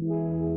Good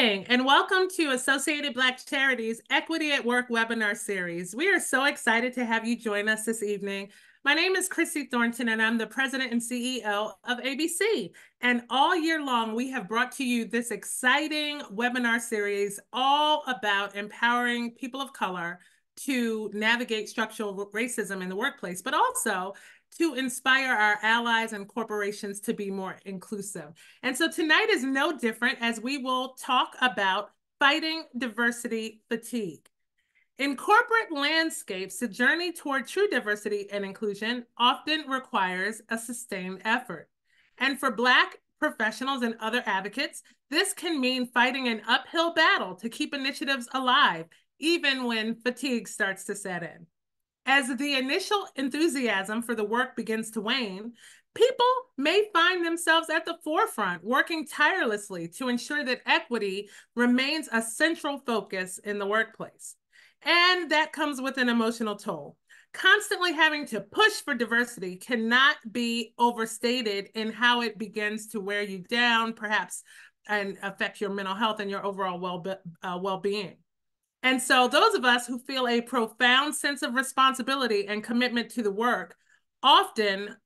evening and welcome to Associated Black Charities Equity at Work webinar series. We are so excited to have you join us this evening. My name is Chrissy Thornton, and I'm the president and CEO of ABC. And all year long, we have brought to you this exciting webinar series all about empowering people of color to navigate structural racism in the workplace, but also to inspire our allies and corporations to be more inclusive. And so tonight is no different as we will talk about fighting diversity fatigue. In corporate landscapes, the journey toward true diversity and inclusion often requires a sustained effort. And for Black professionals and other advocates, this can mean fighting an uphill battle to keep initiatives alive, even when fatigue starts to set in. As the initial enthusiasm for the work begins to wane, people may find themselves at the forefront, working tirelessly to ensure that equity remains a central focus in the workplace. And that comes with an emotional toll. Constantly having to push for diversity cannot be overstated in how it begins to wear you down, perhaps, and affect your mental health and your overall well uh, well being. And so, those of us who feel a profound sense of responsibility and commitment to the work often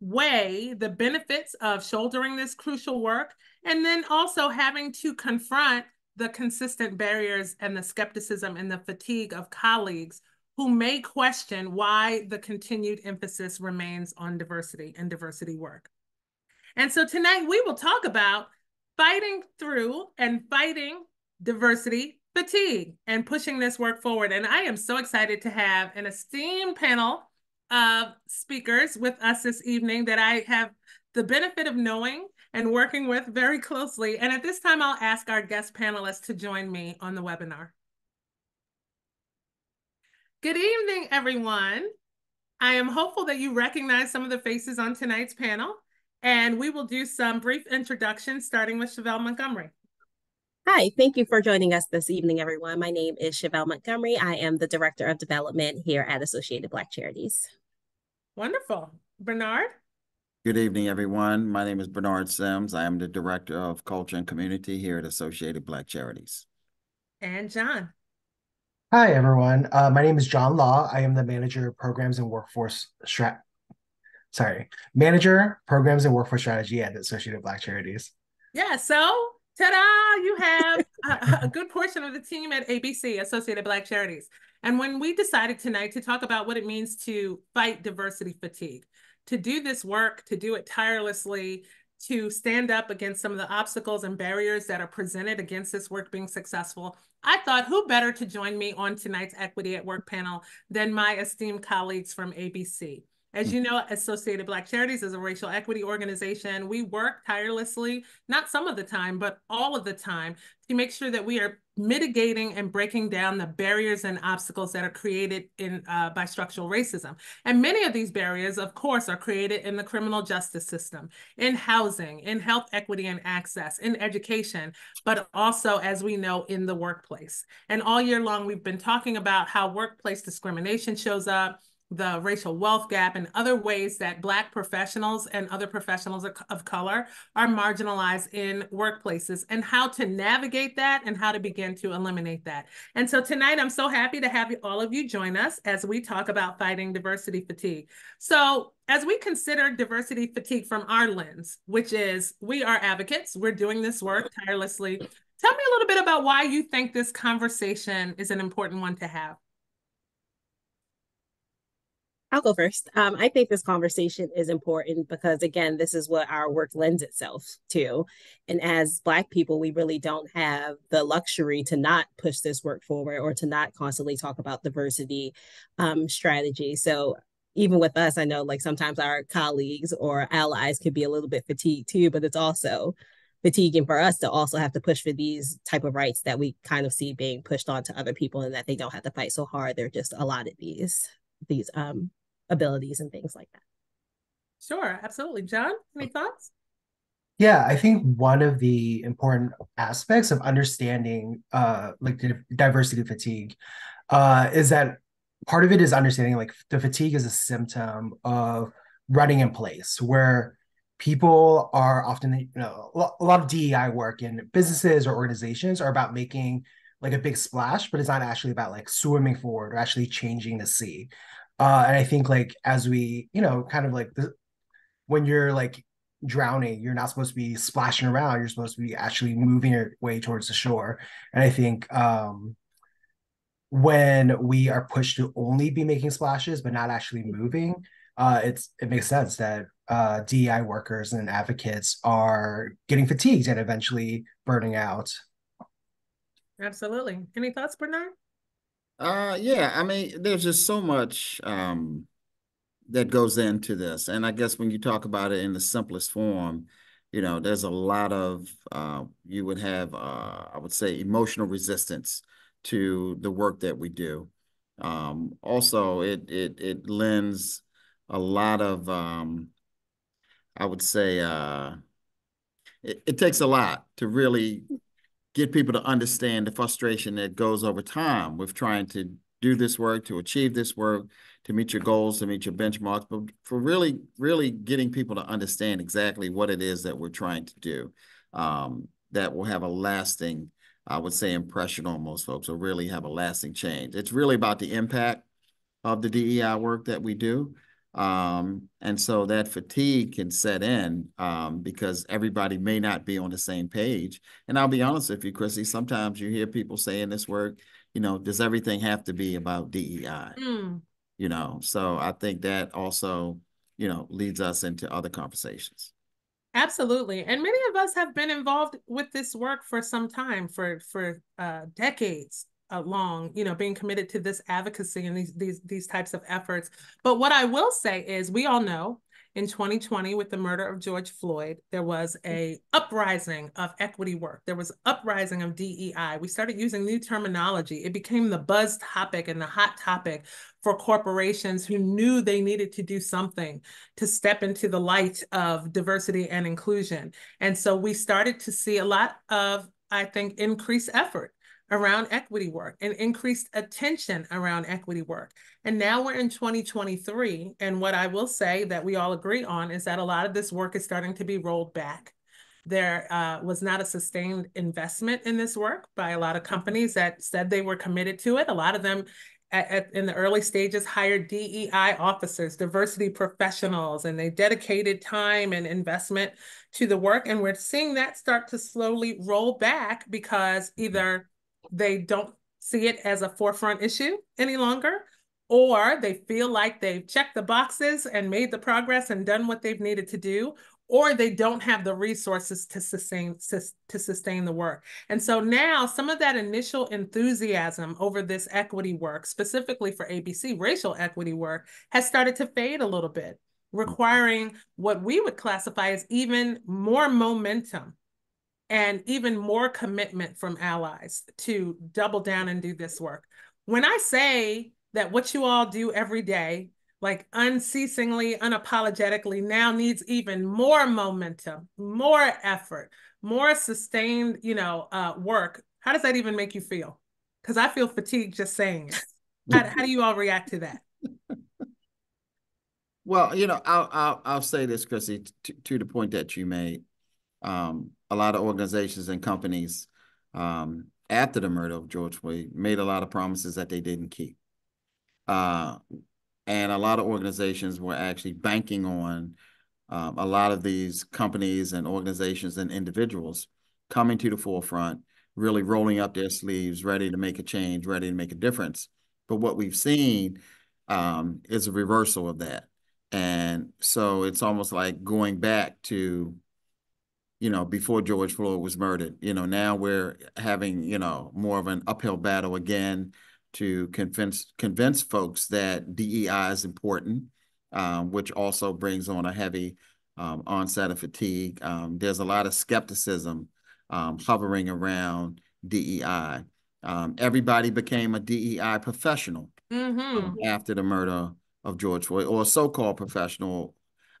weigh the benefits of shouldering this crucial work and then also having to confront the consistent barriers and the skepticism and the fatigue of colleagues who may question why the continued emphasis remains on diversity and diversity work. And so tonight we will talk about fighting through and fighting diversity fatigue and pushing this work forward. And I am so excited to have an esteemed panel of speakers with us this evening that I have the benefit of knowing and working with very closely. And at this time, I'll ask our guest panelists to join me on the webinar. Good evening, everyone. I am hopeful that you recognize some of the faces on tonight's panel, and we will do some brief introductions, starting with Chevelle Montgomery. Hi, thank you for joining us this evening, everyone. My name is Chevelle Montgomery. I am the Director of Development here at Associated Black Charities. Wonderful. Bernard? Good evening, everyone. My name is Bernard Sims. I am the Director of Culture and Community here at Associated Black Charities. And John. Hi, everyone. Uh, my name is John Law. I am the Manager of Programs and Workforce Strat. Sorry, Manager Programs and Workforce Strategy at Associated Black Charities. Yeah. So, ta-da! You have a, a good portion of the team at ABC, Associated Black Charities. And when we decided tonight to talk about what it means to fight diversity fatigue, to do this work, to do it tirelessly, to stand up against some of the obstacles and barriers that are presented against this work being successful, I thought who better to join me on tonight's Equity at Work panel than my esteemed colleagues from ABC. As you know, Associated Black Charities is a racial equity organization. We work tirelessly, not some of the time, but all of the time, to make sure that we are mitigating and breaking down the barriers and obstacles that are created in uh, by structural racism. And many of these barriers, of course, are created in the criminal justice system, in housing, in health equity and access, in education, but also, as we know, in the workplace. And all year long, we've been talking about how workplace discrimination shows up, the racial wealth gap and other ways that Black professionals and other professionals of color are marginalized in workplaces and how to navigate that and how to begin to eliminate that. And so tonight, I'm so happy to have all of you join us as we talk about fighting diversity fatigue. So as we consider diversity fatigue from our lens, which is we are advocates, we're doing this work tirelessly. Tell me a little bit about why you think this conversation is an important one to have. I'll go first. Um, I think this conversation is important because, again, this is what our work lends itself to. And as Black people, we really don't have the luxury to not push this work forward or to not constantly talk about diversity um, strategy. So, even with us, I know like sometimes our colleagues or allies could be a little bit fatigued too, but it's also fatiguing for us to also have to push for these type of rights that we kind of see being pushed on to other people and that they don't have to fight so hard. They're just allotted these these um abilities and things like that. Sure, absolutely. John, any thoughts? Yeah, I think one of the important aspects of understanding uh like diversity fatigue uh is that part of it is understanding like the fatigue is a symptom of running in place where people are often you know a lot of DEI work in businesses or organizations are about making like a big splash but it's not actually about like swimming forward or actually changing the sea Uh, and I think like as we, you know, kind of like the when you're like drowning, you're not supposed to be splashing around. You're supposed to be actually moving your way towards the shore. And I think um, when we are pushed to only be making splashes but not actually moving, uh, it's it makes sense that uh, DEI workers and advocates are getting fatigued and eventually burning out. Absolutely. Any thoughts, Bernard? Uh, yeah, I mean, there's just so much um, that goes into this. And I guess when you talk about it in the simplest form, you know, there's a lot of, uh, you would have, uh, I would say, emotional resistance to the work that we do. Um, also, it it it lends a lot of, um, I would say, uh, it, it takes a lot to really get people to understand the frustration that goes over time with trying to do this work, to achieve this work, to meet your goals, to meet your benchmarks, but for really, really getting people to understand exactly what it is that we're trying to do um, that will have a lasting, I would say, impression on most folks, or really have a lasting change. It's really about the impact of the DEI work that we do. Um, and so that fatigue can set in um, because everybody may not be on the same page. And I'll be honest with you, Chrissy, sometimes you hear people saying this work, you know, does everything have to be about DEI? Mm. You know, so I think that also, you know, leads us into other conversations. Absolutely. And many of us have been involved with this work for some time, for for uh, decades long, you know, being committed to this advocacy and these these these types of efforts. But what I will say is we all know in 2020 with the murder of George Floyd, there was a uprising of equity work. There was uprising of DEI. We started using new terminology. It became the buzz topic and the hot topic for corporations who knew they needed to do something to step into the light of diversity and inclusion. And so we started to see a lot of, I think, increased effort around equity work and increased attention around equity work. And now we're in 2023. And what I will say that we all agree on is that a lot of this work is starting to be rolled back. There uh, was not a sustained investment in this work by a lot of companies that said they were committed to it. A lot of them at, at, in the early stages hired DEI officers, diversity professionals, and they dedicated time and investment to the work. And we're seeing that start to slowly roll back because either they don't see it as a forefront issue any longer, or they feel like they've checked the boxes and made the progress and done what they've needed to do, or they don't have the resources to sustain to sustain the work. And so now some of that initial enthusiasm over this equity work, specifically for ABC racial equity work, has started to fade a little bit, requiring what we would classify as even more momentum and even more commitment from allies to double down and do this work. When I say that what you all do every day, like unceasingly, unapologetically, now needs even more momentum, more effort, more sustained, you know, uh, work. How does that even make you feel? Because I feel fatigued just saying it. How, how do you all react to that? Well, you know, I'll I'll, I'll say this, Chrissy, to, to the point that you made. Um, a lot of organizations and companies um, after the murder of George Floyd made a lot of promises that they didn't keep. Uh, and a lot of organizations were actually banking on um, a lot of these companies and organizations and individuals coming to the forefront, really rolling up their sleeves, ready to make a change, ready to make a difference. But what we've seen um, is a reversal of that. And so it's almost like going back to you know, before George Floyd was murdered. You know, now we're having, you know, more of an uphill battle again to convince convince folks that DEI is important, um, which also brings on a heavy um, onset of fatigue. Um, there's a lot of skepticism um, hovering around DEI. Um, everybody became a DEI professional mm -hmm. after the murder of George Floyd, or a so-called professional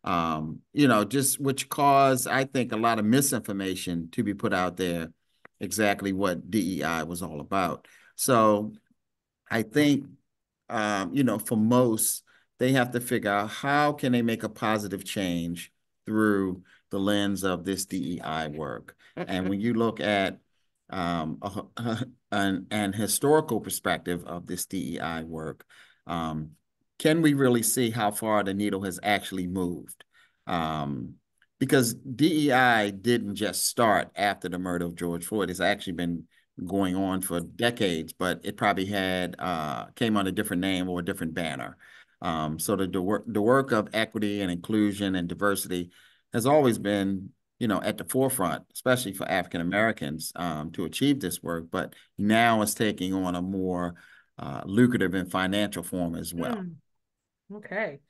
um, you know, just which caused, I think, a lot of misinformation to be put out there exactly what DEI was all about. So I think, um, you know, for most, they have to figure out how can they make a positive change through the lens of this DEI work. And when you look at um, a, a, an, an historical perspective of this DEI work, um, can we really see how far the needle has actually moved? Um, because DEI didn't just start after the murder of George Floyd. It's actually been going on for decades, but it probably had uh, came under a different name or a different banner. Um, so the, the work the work of equity and inclusion and diversity has always been, you know, at the forefront, especially for African Americans um, to achieve this work. But now it's taking on a more uh, lucrative and financial form as well. Mm. Okay.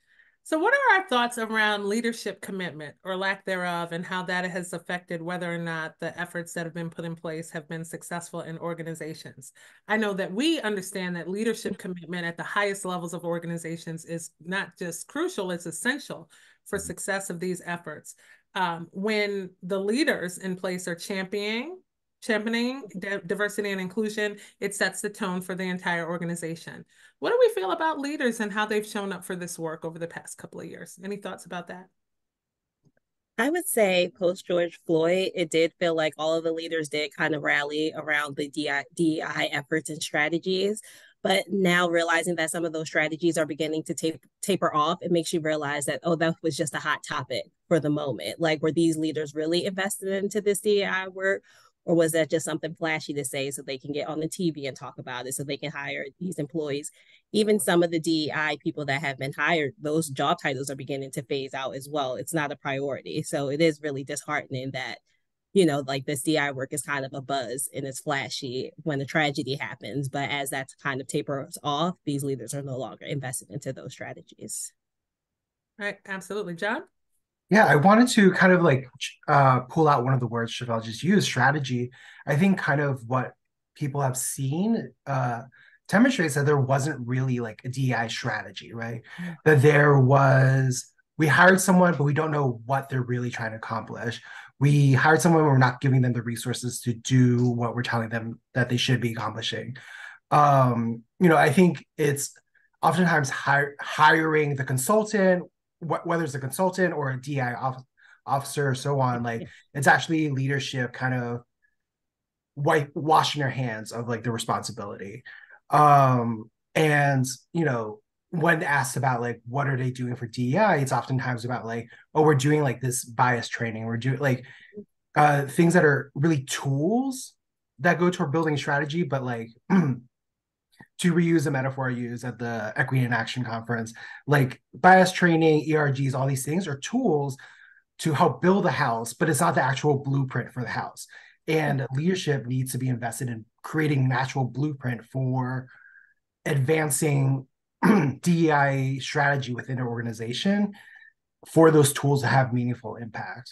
So, what are our thoughts around leadership commitment or lack thereof, and how that has affected whether or not the efforts that have been put in place have been successful in organizations? I know that we understand that leadership commitment at the highest levels of organizations is not just crucial, it's essential for mm-hmm. success of these efforts. Um, when the leaders in place are championing championing diversity and inclusion, it sets the tone for the entire organization. What do we feel about leaders and how they've shown up for this work over the past couple of years? Any thoughts about that? I would say post George Floyd, it did feel like all of the leaders did kind of rally around the DEI efforts and strategies. But now realizing that some of those strategies are beginning to tape, taper off, it makes you realize that, oh, that was just a hot topic for the moment. Like, were these leaders really invested into this DEI work? Or was that just something flashy to say so they can get on the TV and talk about it so they can hire these employees? Even some of the DEI people that have been hired, those job titles are beginning to phase out as well. It's not a priority. So it is really disheartening that, you know, like this DI work is kind of a buzz and it's flashy when a tragedy happens. But as that kind of tapers off, these leaders are no longer invested into those strategies. Right. Absolutely. John? Yeah, I wanted to kind of like uh, pull out one of the words Chevelle just used, strategy. I think kind of what people have seen uh, demonstrates that there wasn't really like a DEI strategy, right? That there was, we hired someone, but we don't know what they're really trying to accomplish. We hired someone, but we're not giving them the resources to do what we're telling them that they should be accomplishing. Um, you know, I think it's oftentimes hire, hiring the consultant wh- whether it's a consultant or a DI off- officer or so on, like it's actually leadership kind of wipe washing their hands of like the responsibility. Um, and you know, when asked about like what are they doing for DEI, it's oftentimes about like, oh, we're doing like this bias training, we're doing like uh things that are really tools that go toward building strategy, but like to reuse a metaphor I use at the Equity in Action conference, like bias training, ERGs, all these things are tools to help build a house, but it's not the actual blueprint for the house. And leadership needs to be invested in creating an actual blueprint for advancing DEI strategy within an organization for those tools to have meaningful impact.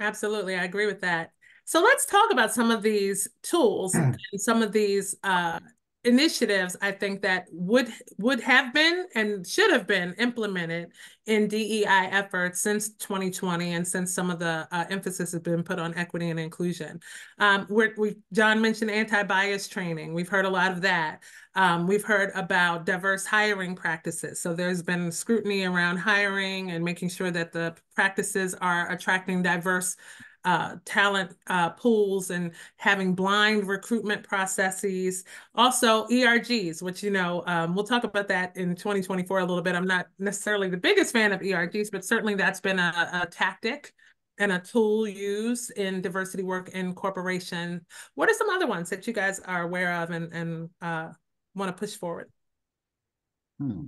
Absolutely. I agree with that. So let's talk about some of these tools and some of these uh, initiatives I think that would would have been and should have been implemented in DEI efforts since 2020 and since some of the uh, emphasis has been put on equity and inclusion. Um, we John mentioned anti-bias training. We've heard a lot of that. Um, we've heard about diverse hiring practices. So there's been scrutiny around hiring and making sure that the practices are attracting diverse uh, talent uh, pools and having blind recruitment processes. Also, ERGs, which, you know, um, we'll talk about that in 2024 a little bit. I'm not necessarily the biggest fan of ERGs, but certainly that's been a, a tactic and a tool used in diversity work in corporation. What are some other ones that you guys are aware of and, and uh, want to push forward? Hmm.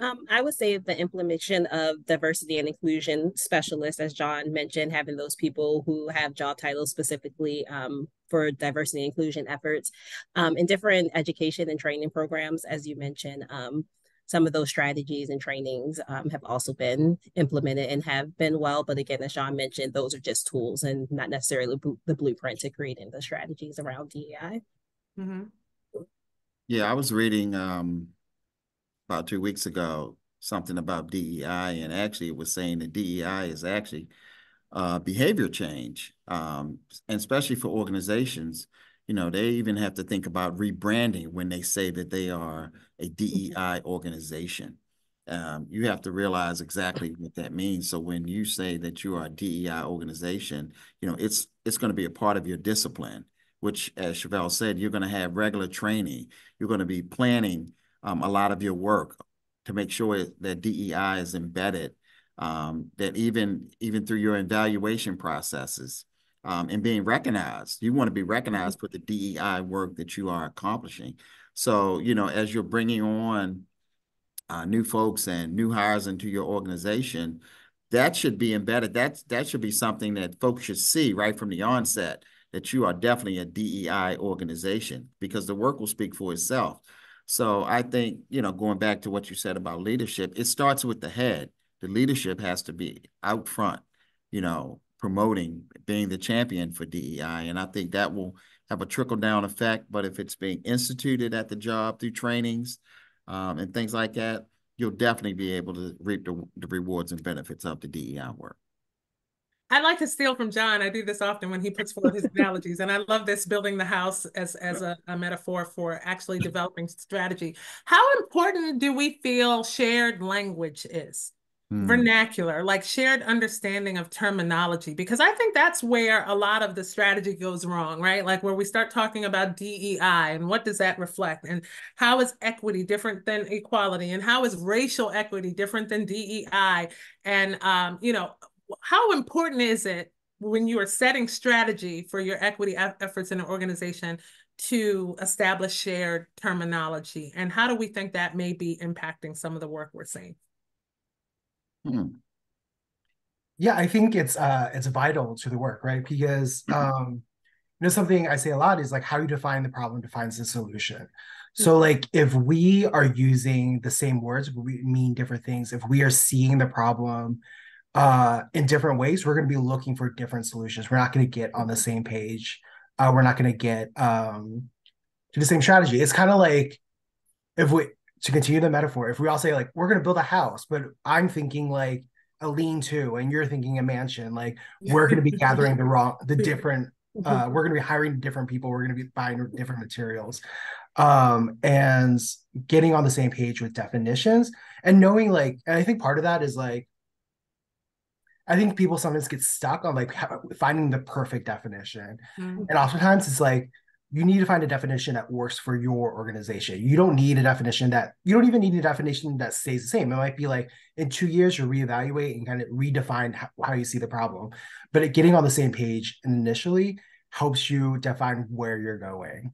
Um, I would say the implementation of diversity and inclusion specialists, as John mentioned, having those people who have job titles specifically um, for diversity and inclusion efforts um, in different education and training programs, as you mentioned. Um, some of those strategies and trainings um, have also been implemented and have been well. But again, as John mentioned, those are just tools and not necessarily the blueprint to creating the strategies around DEI. Mm-hmm. Yeah, I was reading um, about two weeks ago something about DEI, and actually it was saying that DEI is actually uh, behavior change, um, and especially for organizations. You know, they even have to think about rebranding when they say that they are a DEI organization. Um, you have to realize exactly what that means. So when you say that you are a DEI organization, you know, it's it's going to be a part of your discipline, which, as Chevelle said, you're going to have regular training. You're going to be planning um, a lot of your work to make sure that DEI is embedded, um, that even even through your evaluation processes um, and being recognized, you want to be recognized for the DEI work that you are accomplishing. So, you know, as you're bringing on uh, new folks and new hires into your organization, that should be embedded. That that should be something that folks should see right from the onset that you are definitely a DEI organization because the work will speak for itself. So I think, you know, going back to what you said about leadership, it starts with the head. The leadership has to be out front, you know, promoting, being the champion for DEI. And I think that will have a trickle down effect. But if it's being instituted at the job through trainings um, and things like that, you'll definitely be able to reap the, the rewards and benefits of the DEI work. I like to steal from John. I do this often when he puts forward his analogies, and I love this building the house as as a, a, metaphor for actually developing strategy. How important do we feel shared language is? Hmm. Vernacular, like shared understanding of terminology, because I think that's where a lot of the strategy goes wrong, right? Like where we start talking about DEI and what does that reflect, and how is equity different than equality, and how is racial equity different than DEI, and um, you know how important is it when you are setting strategy for your equity efforts in an organization to establish shared terminology? And how do we think that may be impacting some of the work we're seeing? Hmm. Yeah, I think it's uh it's vital to the work, right? Because um you know something I say a lot is like how you define the problem defines the solution. So mm-hmm. like if we are using the same words, we mean different things. If we are seeing the problem uh, in different ways, we're going to be looking for different solutions. We're not going to get on the same page. Uh, we're not going to get um, to the same strategy. It's kind of like if we to continue the metaphor, if we all say like we're going to build a house, but I'm thinking like a lean-to, and you're thinking a mansion, like we're going to be gathering the wrong, the different. Uh, we're going to be hiring different people. We're going to be buying different materials, um, and getting on the same page with definitions and knowing like. And I think part of that is like I think people sometimes get stuck on like finding the perfect definition. Mm-hmm. And oftentimes it's like you need to find a definition that works for your organization. You don't need a definition that you don't even need a definition that stays the same. It might be like in two years you reevaluate and kind of redefine how, how you see the problem. But it, getting on the same page initially helps you define where you're going.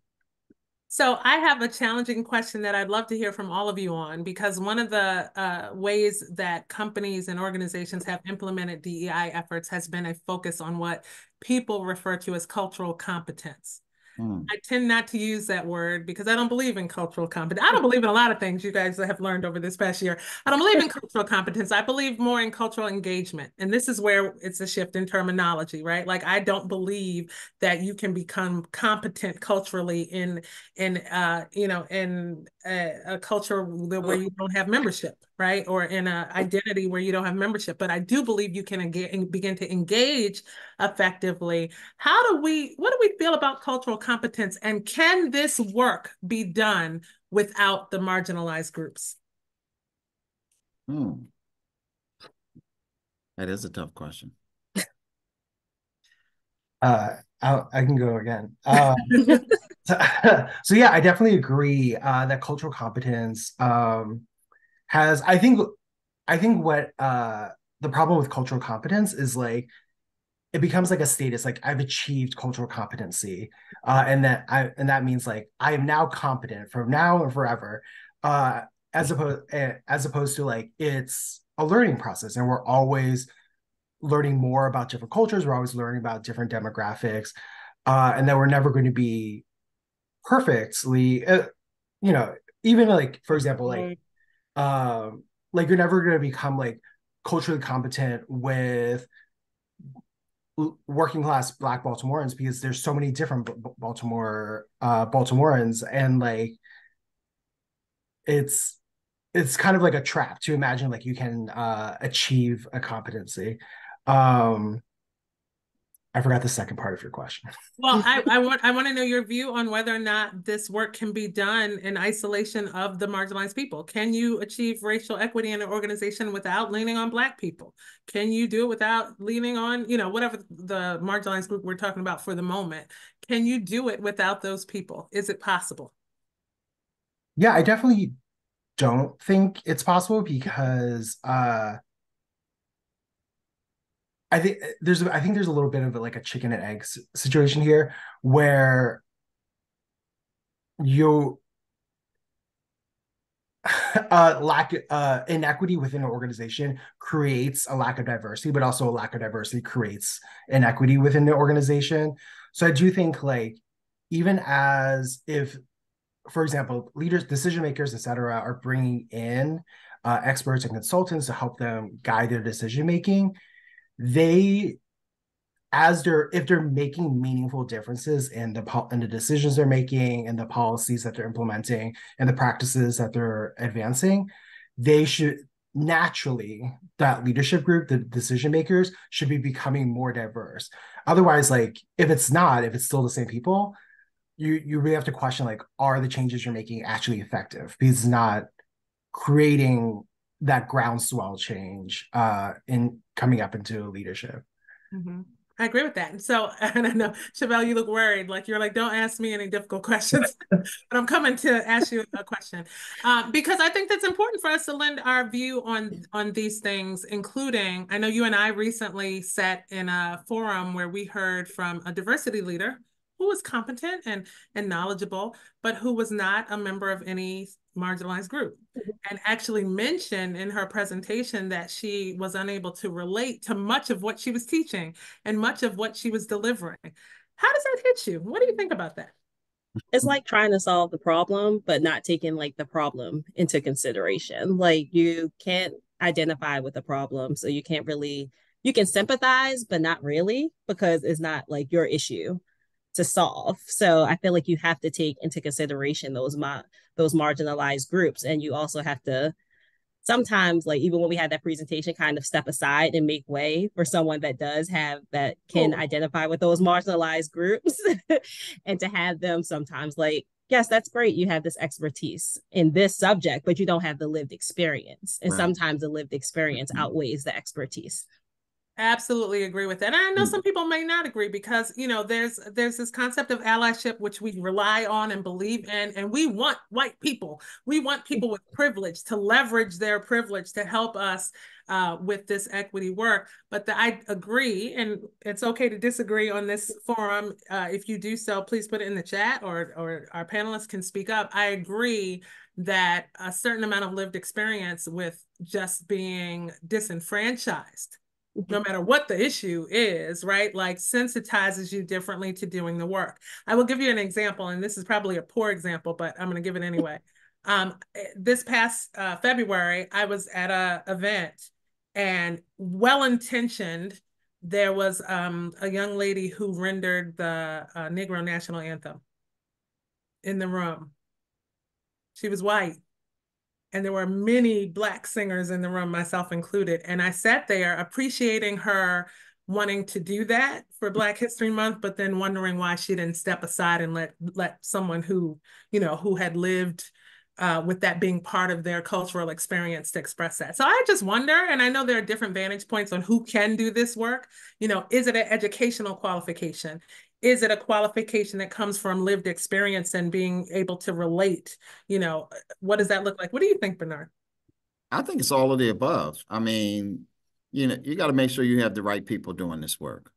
So I have a challenging question that I'd love to hear from all of you on because one of the uh, ways that companies and organizations have implemented DEI efforts has been a focus on what people refer to as cultural competence. Mm. I tend not to use that word because I don't believe in cultural competence. I don't believe in a lot of things you guys have learned over this past year. I don't believe in cultural competence. I believe more in cultural engagement. And this is where it's a shift in terminology, right? Like I don't believe that you can become competent culturally in in uh you know in a, a culture where you don't have membership right? Or in an identity where you don't have membership. But I do believe you can engage, begin to engage effectively. How do we, what do we feel about cultural competence? And can this work be done without the marginalized groups? Hmm. That is a tough question. uh, I, I can go again. Um, so, so, yeah, I definitely agree uh, that cultural competence um, has I think I think what uh the problem with cultural competence is like it becomes like a status like I've achieved cultural competency uh and that I and that means like I am now competent from now and forever uh as opposed as opposed to like it's a learning process and we're always learning more about different cultures we're always learning about different demographics uh and that we're never going to be perfectly uh, you know even like for example like um like you're never going to become like culturally competent with working class black baltimoreans because there's so many different baltimore uh baltimoreans and like it's it's kind of like a trap to imagine like you can uh achieve a competency. Um I forgot the second part of your question. well, I, I want I want to know your view on whether or not this work can be done in isolation of the marginalized people. Can you achieve racial equity in an organization without leaning on Black people? Can you do it without leaning on, you know, whatever the marginalized group we're talking about for the moment? Can you do it without those people? Is it possible? Yeah, I definitely don't think it's possible because uh I think there's I think there's a little bit of like a chicken and egg situation here where you uh lack uh inequity within an organization creates a lack of diversity but also a lack of diversity creates inequity within the organization. So i do think like even as if for example leaders decision makers etc are bringing in uh, experts and consultants to help them guide their decision making they as they're if they're making meaningful differences in the in the decisions they're making and the policies that they're implementing and the practices that they're advancing they should naturally that leadership group the decision makers should be becoming more diverse. Otherwise like if it's not if it's still the same people you you really have to question like are the changes you're making actually effective? Because it's not creating that groundswell change uh in coming up into leadership mm-hmm. I agree with that. And so, and I know, Chevelle, you look worried. Like you're like, don't ask me any difficult questions. but I'm coming to ask you a question uh, because I think that's important for us to lend our view on on these things, including. I know you and I recently sat in a forum where we heard from a diversity leader who was competent and and knowledgeable, but who was not a member of any marginalized group mm-hmm. and actually mentioned in her presentation that she was unable to relate to much of what she was teaching and much of what she was delivering. How does that hit you? What do you think about that? It's like trying to solve the problem, but not taking like the problem into consideration. Like you can't identify with the problem, so you can't really you can sympathize, but not really because it's not like your issue to solve. So I feel like you have to take into consideration those ma- those marginalized groups, and you also have to sometimes like even when we had that presentation kind of step aside and make way for someone that does have that can oh. identify with those marginalized groups and to have them sometimes like yes that's great you have this expertise in this subject but you don't have the lived experience and right. sometimes the lived experience mm-hmm. outweighs the expertise Absolutely agree with that. And I know mm. some people may not agree because, you know, there's there's this concept of allyship which we rely on and believe in and we want white people. We want people with privilege to leverage their privilege to help us uh, with this equity work. But the, I agree, and it's okay to disagree on this forum. Uh, if you do so, please put it in the chat or, or our panelists can speak up. I agree that a certain amount of lived experience with just being disenfranchised no matter what the issue is, right? Like sensitizes you differently to doing the work. I will give you an example, and this is probably a poor example, but I'm going to give it anyway. Um, this past uh, February, I was at a event, and well intentioned, there was um, a young lady who rendered the uh, Negro national anthem in the room. She was white and there were many black singers in the room myself included and i sat there appreciating her wanting to do that for black history month but then wondering why she didn't step aside and let let someone who you know who had lived uh, with that being part of their cultural experience to express that. So I just wonder, and I know there are different vantage points on who can do this work. You know, is it an educational qualification? Is it a qualification that comes from lived experience and being able to relate? You know what does that look like? What do you think bernard? I think it's all of the above. I mean you know you got to make sure you have the right people doing this work.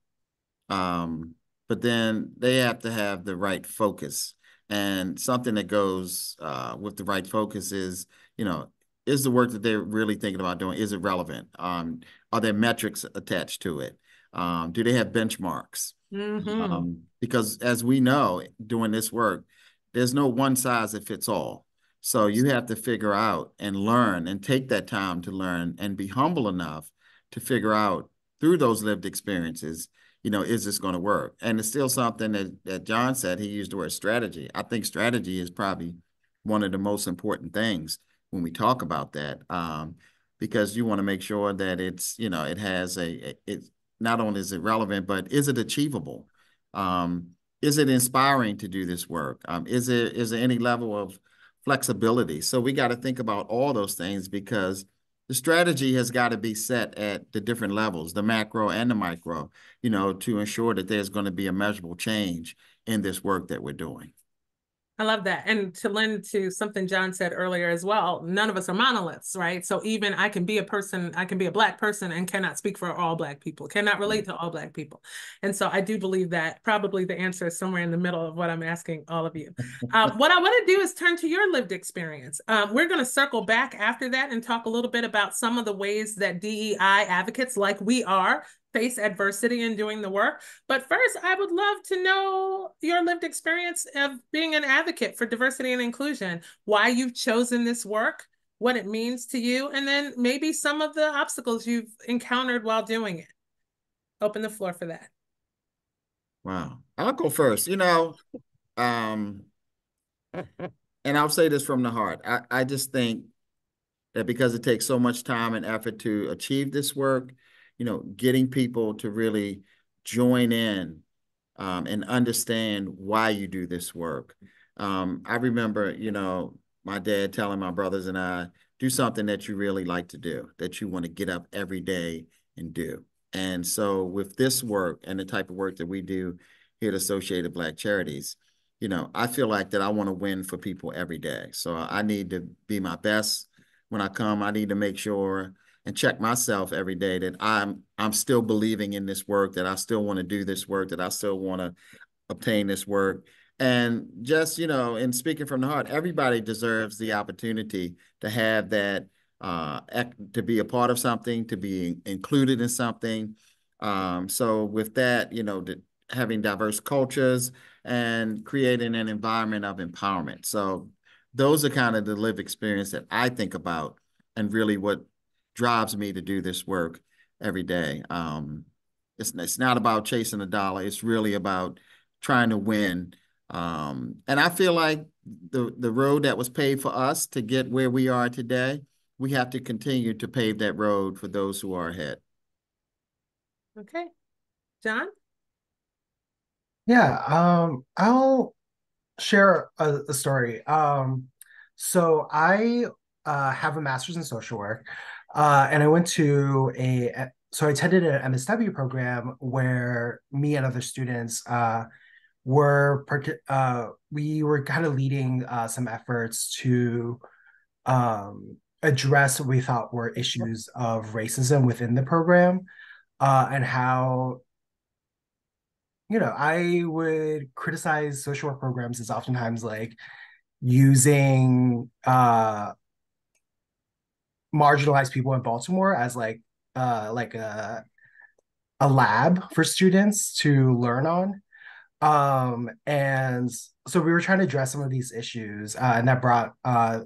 Um, but then they have to have the right focus. And something that goes uh, with the right focus is you know is the work that they're really thinking about doing is it relevant? Um, are there metrics attached to it um, do they have benchmarks Mm-hmm. Um, because as we know, doing this work, there's no one size that fits all. So you have to figure out and learn and take that time to learn and be humble enough to figure out through those lived experiences, you know, is this going to work? And it's still something that, that John said, he used the word strategy. I think strategy is probably one of the most important things when we talk about that. Um, because you want to make sure that it's, you know, it has a, it, not only is it relevant, but is it achievable? Um, is it inspiring to do this work? Um, is it is there any level of flexibility? So we got to think about all those things because the strategy has got to be set at the different levels, the macro and the micro, you know, to ensure that there's going to be a measurable change in this work that we're doing. I love that. And to lend to something John said earlier as well, none of us are monoliths, right? So even I can be a person, I can be a Black person and cannot speak for all Black people, cannot relate to all Black people. And so I do believe that probably the answer is somewhere in the middle of what I'm asking all of you. Um, what I want to do is turn to your lived experience. Um, we're going to circle back after that and talk a little bit about some of the ways that DEI advocates, like we are, face adversity in doing the work. But first, I would love to know your lived experience of being an advocate for diversity and inclusion, why you've chosen this work, what it means to you, and then maybe some of the obstacles you've encountered while doing it. Open the floor for that. Wow. I'll go first. You know, um, and I'll say this from the heart. I, I just think that because it takes so much time and effort to achieve this work, you know, getting people to really join in um, and understand why you do this work. Um, I remember, you know, my dad telling my brothers and I, do something that you really like to do, that you want to get up every day and do. And so with this work and the type of work that we do here at Associated Black Charities, you know, I feel like that I want to win for people every day. So I need to be my best when I come. I need to make sure and check myself every day that I'm I'm still believing in this work, that I still want to do this work, that I still want to obtain this work. And just, you know, in speaking from the heart, everybody deserves the opportunity to have that uh to be a part of something, to be included in something. Um, so with that, you know, the, having diverse cultures and creating an environment of empowerment. So those are kind of the live experience that I think about and really what drives me to do this work every day. Um, it's it's not about chasing a dollar. It's really about trying to win. Um, and I feel like the the road that was paved for us to get where we are today, we have to continue to pave that road for those who are ahead. Okay, John. Yeah, um, I'll share a, a story. Um, so I uh, have a master's in social work. Uh, and I went to a, so I attended an MSW program where me and other students uh, were, uh, we were kind of leading uh, some efforts to um, address what we thought were issues of racism within the program uh, and how you know, I would criticize social work programs as oftentimes like using uh marginalized people in Baltimore as like uh like a a lab for students to learn on. Um and so we were trying to address some of these issues uh, and that brought uh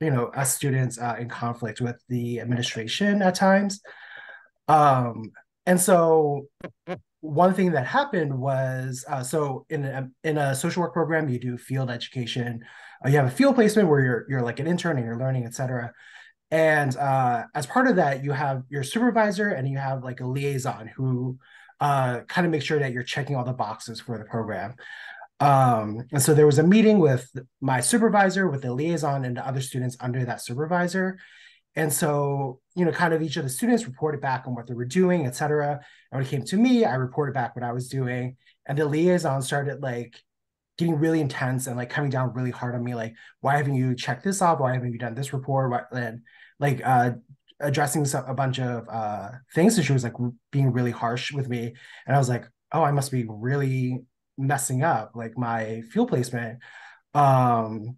you know us students uh, in conflict with the administration at times. Um and so one thing that happened was uh, so in a, in a social work program you do field education uh, you have a field placement where you're you're like an intern and you're learning etc and uh, as part of that, you have your supervisor and you have like a liaison who uh, kind of make sure that you're checking all the boxes for the program. Um, and so there was a meeting with my supervisor, with the liaison, and the other students under that supervisor. And so, you know, kind of each of the students reported back on what they were doing, et cetera. And when it came to me, I reported back what I was doing. And the liaison started like getting really intense and like coming down really hard on me, like, why haven't you checked this off? Why haven't you done this report? What, and like uh addressing some, a bunch of uh things and she was like being really harsh with me. And i was like oh i must be really messing up like my fuel placement. Um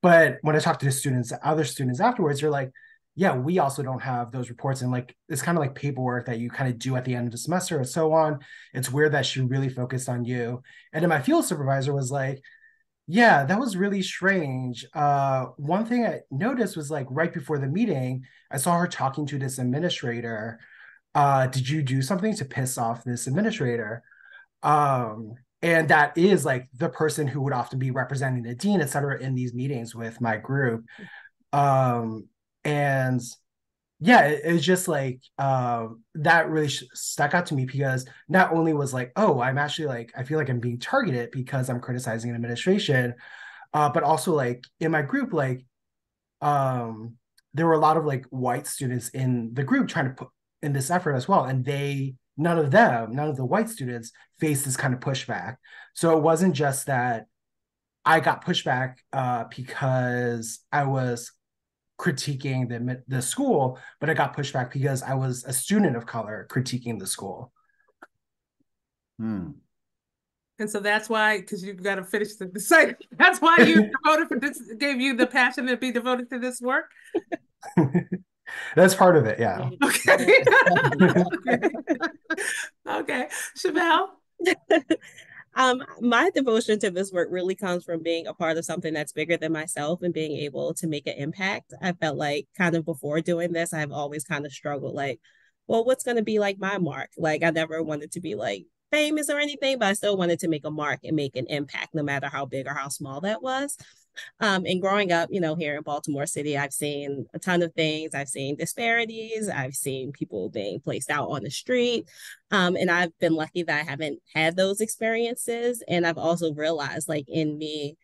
but when i talked to the students other students afterwards they're like yeah we also don't have those reports. And like it's kind of like paperwork that you kind of do at the end of the semester and so on. It's weird that she really focused on you. And then my field supervisor was like yeah, that was really strange. Uh, one thing I noticed was like right before the meeting, I saw her talking to this administrator. Uh, did you do something to piss off this administrator? Um, and that is like the person who would often be representing the dean, et cetera, in these meetings with my group. Um, and yeah it, it's just like um that really stuck out to me because not only was like oh i'm actually like i feel like i'm being targeted because i'm criticizing an administration uh but also like in my group like um there were a lot of like white students in the group trying to put in this effort as well and they none of them none of the white students faced this kind of pushback. So it wasn't just that I got pushback uh, because I was critiquing the the school, but I got pushback because I was a student of color critiquing the school. Hmm. And so that's why, because you've got to finish the, the site. That's why you devoted for this, gave you the passion to be devoted to this work. That's part of it, yeah. Okay. okay. okay. Chevelle. Um, my devotion to this work really comes from being a part of something that's bigger than myself and being able to make an impact. I felt like kind of before doing this, I've always kind of struggled like, well, what's going to be like my mark? Like, I never wanted to be like famous or anything, but I still wanted to make a mark and make an impact, no matter how big or how small that was. Um, and growing up, you know, here in Baltimore City, I've seen a ton of things. I've seen disparities. I've seen people being placed out on the street. Um, and I've been lucky that I haven't had those experiences. And I've also realized, like, in me,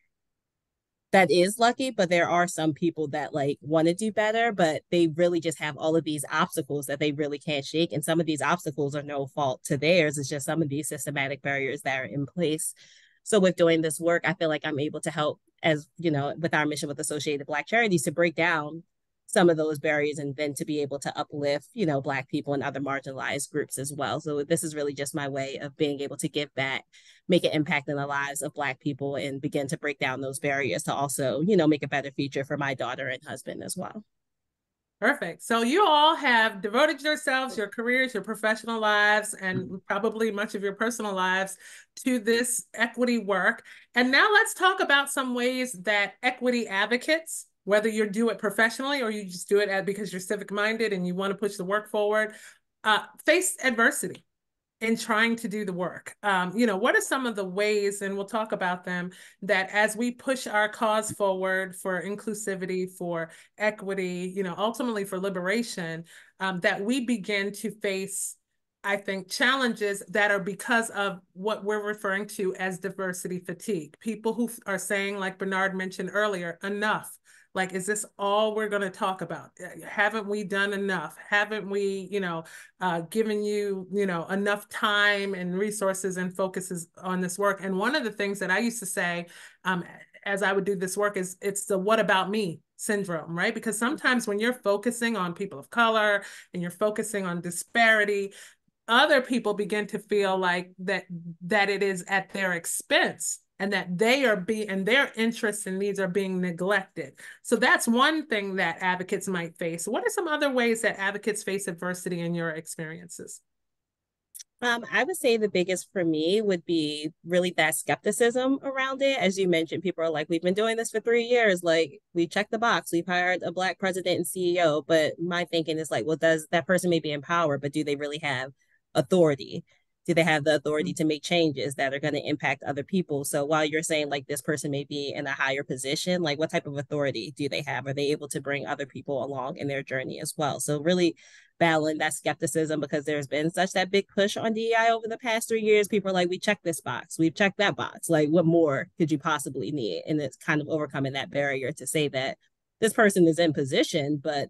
that is lucky, but there are some people that like want to do better, but they really just have all of these obstacles that they really can't shake. And some of these obstacles are no fault to theirs. It's just some of these systematic barriers that are in place. So with doing this work, I feel like I'm able to help as, you know, with our mission with Associated Black Charities to break down some of those barriers and then to be able to uplift, you know, Black people and other marginalized groups as well. So this is really just my way of being able to give back, make an impact in the lives of Black people and begin to break down those barriers to also, you know, make a better future for my daughter and husband as well. Perfect. So you all have devoted yourselves, your careers, your professional lives, and probably much of your personal lives to this equity work. And now let's talk about some ways that equity advocates whether you do it professionally or you just do it because you're civic minded and you want to push the work forward, uh, face adversity in trying to do the work. Um, you know, what are some of the ways, and we'll talk about them, that as we push our cause forward for inclusivity, for equity, you know, ultimately for liberation, um, that we begin to face I think, challenges that are because of what we're referring to as diversity fatigue. People who are saying, like Bernard mentioned earlier, enough. Like, is this all we're going to talk about? Uh, haven't we done enough? Haven't we, you know, uh, given you, you know, enough time and resources and focuses on this work? And one of the things that I used to say um, as I would do this work is it's the what about me syndrome, right? Because sometimes when you're focusing on people of color and you're focusing on disparity, other people begin to feel like that that it is at their expense and that they are being and their interests and needs are being neglected. So that's one thing that advocates might face. What are some other ways that advocates face adversity in your experiences? Um, I would say the biggest for me would be really that skepticism around it. As you mentioned, people are like, we've been doing this for three years. Like, we checked the box, we've hired a Black president and CEO. But my thinking is like, well, does that person may be in power, but do they really have authority? Do they have the authority mm-hmm. to make changes that are going to impact other people? So while you're saying like this person may be in a higher position like what type of authority do they have? Are they able to bring other people along in their journey as well? So really battling that skepticism because there's been such that big push on DEI over the past three years. People are like we checked this box. We've checked that box. Like what more could you possibly need? And it's kind of overcoming that barrier to say that this person is in position but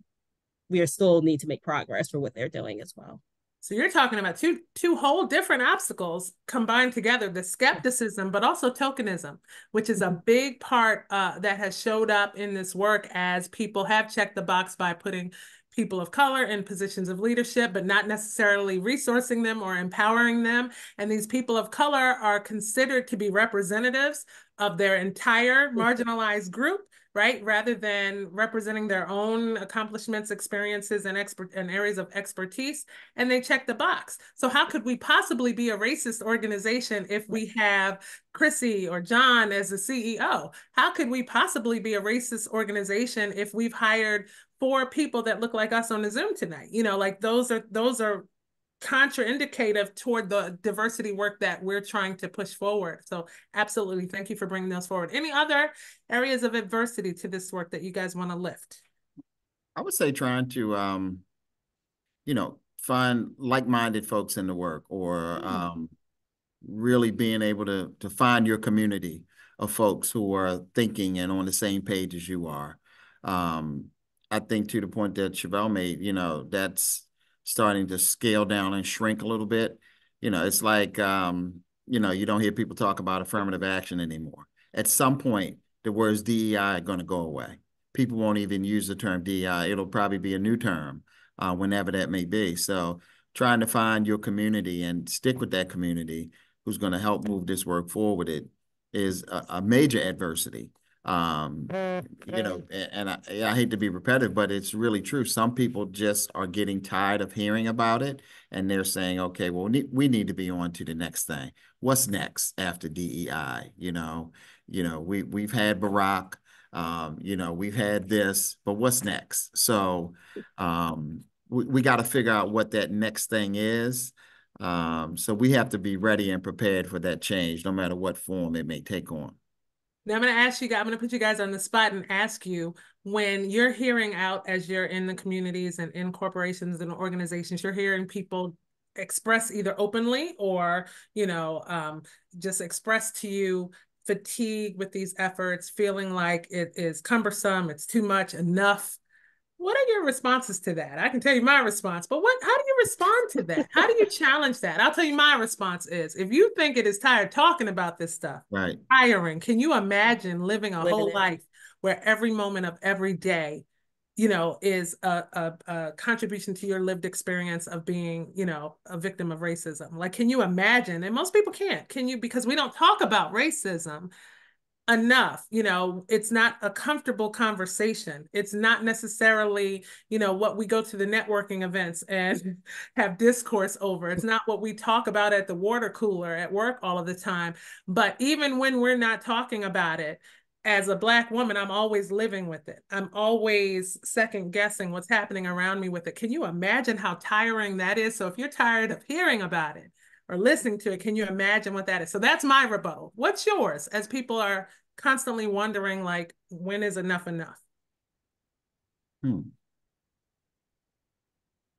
we still need to make progress for what they're doing as well so you're talking about two two whole different obstacles combined together: the skepticism, but also tokenism, which is a mm-hmm. big part uh, that has showed up in this work as people have checked the box by putting people of color in positions of leadership, but not necessarily resourcing them or empowering them. And these people of color are considered to be representatives of their entire marginalized group right? Rather than representing their own accomplishments, experiences, and expert and areas of expertise, and they check the box. So how could we possibly be a racist organization if we have Chrissy or John as the CEO? How could we possibly be a racist organization if we've hired four people that look like us on the Zoom tonight? You know, like those are those are contraindicative toward the diversity work that we're trying to push forward. So absolutely, thank you for bringing those forward. Any other areas of adversity to this work that you guys want to lift? I would say trying to, um, you know, find like-minded folks in the work or mm. um, really being able to, to find your community of folks who are thinking and on the same page as you are. Um, I think to the point that Chevelle made, you know, that's starting to scale down and shrink a little bit. You know, it's like, um, you know, you don't hear people talk about affirmative action anymore. at some point the words DEI are going to go away. People won't even use the term DEI. It'll probably be a new term uh, whenever that may be. So trying to find your community and stick with that community who's going to help move this work forward it is a, a major adversity. Um, you know, and, I, I hate to be repetitive, but it's really true. Some people just are getting tired of hearing about it and they're saying, okay, well, we need to be on to the next thing. What's next after DEI? You know, you know, we we've had Barack, um, you know, we've had this, but what's next? So um, we, we got to figure out what that next thing is. Um, so we have to be ready and prepared for that change, no matter what form it may take on. Now I'm going to ask you guys, I'm going to put you guys on the spot and ask you when you're hearing out as you're in the communities and in corporations and organizations, you're hearing people express either openly or, you know, um, just express to you fatigue with these efforts, feeling like it is cumbersome, it's too much, enough. What are your responses to that? I can tell you my response, but what how do you respond to that? How do you challenge that? I'll tell you my response is if you think it is tired talking about this stuff, right? Hiring, can you imagine living a living whole it. life where every moment of every day you know, is a, a, a, contribution to your lived experience of being, you know, a victim of racism. Like, can you imagine? And most people can't. Can you? Because we don't talk about racism enough. You know, it's not a comfortable conversation. It's not necessarily, you know, what we go to the networking events and have discourse over. It's not what we talk about at the water cooler at work all of the time. But even when we're not talking about it, as a black woman i'm always living with it i'm always second guessing what's happening around me with it can you imagine how tiring that is so if you're tired of hearing about it or listening to it can you imagine what that is so that's my rebuttal what's yours as people are constantly wondering like when is enough enough hmm.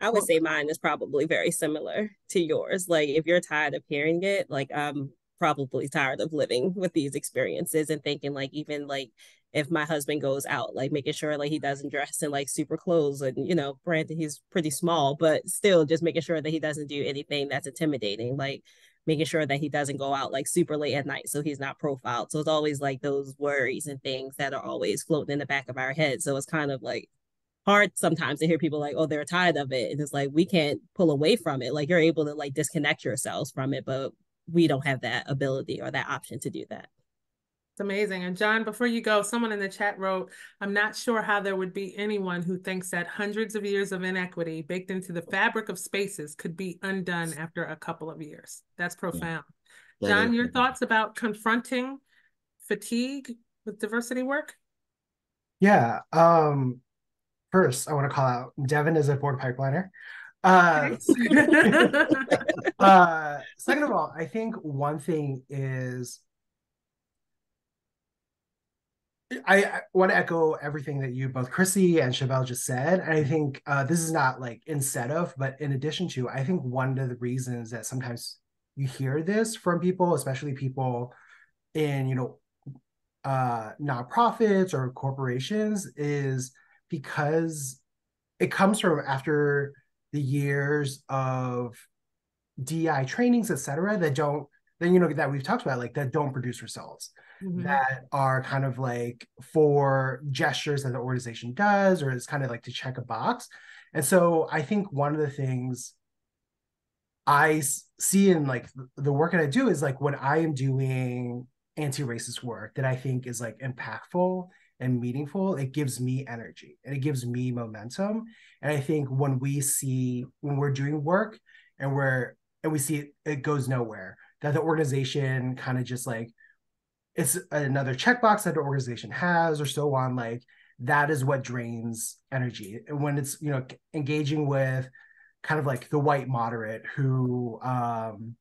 I would say mine is probably very similar to yours. Like if you're tired of hearing it, like I'm probably tired of living with these experiences and thinking like even like if my husband goes out like making sure like he doesn't dress in like super clothes and you know granted he's pretty small but still just making sure that he doesn't do anything that's intimidating like making sure that he doesn't go out like super late at night so he's not profiled. So it's always like those worries and things that are always floating in the back of our head. So it's kind of like hard sometimes to hear people like oh they're tired of it. And it's like we can't pull away from it. Like you're able to like disconnect yourselves from it but we don't have that ability or that option to do that. It's amazing. And John, before you go, someone in the chat wrote, I'm not sure how there would be anyone who thinks that hundreds of years of inequity baked into the fabric of spaces could be undone after a couple of years. That's profound. Yeah. John, your thoughts about confronting fatigue with diversity work? Yeah. Um, first, I want to call out Devin is a board pipeliner. Uh, uh, second of all, I think one thing is I, I want to echo everything that you both Chrissy and Chevelle just said. And I think uh, this is not like instead of, but in addition to, I think one of the reasons that sometimes you hear this from people, especially people in, you know, uh, nonprofits or corporations, is because it comes from after the years of DI trainings, et cetera, that don't then you know that we've talked about like that don't produce results mm-hmm. that are kind of like for gestures that the organization does or it's kind of like to check a box and so i think one of the things i see in like the work that i do is like when i am doing anti-racist work that i think is like impactful and meaningful, it gives me energy and it gives me momentum. And I think when we see when we're doing work and we're and we see it, it goes nowhere, that the organization kind of just like it's another checkbox that the organization has or so on. Like that is what drains energy. And when it's you know engaging with kind of like the white moderate who um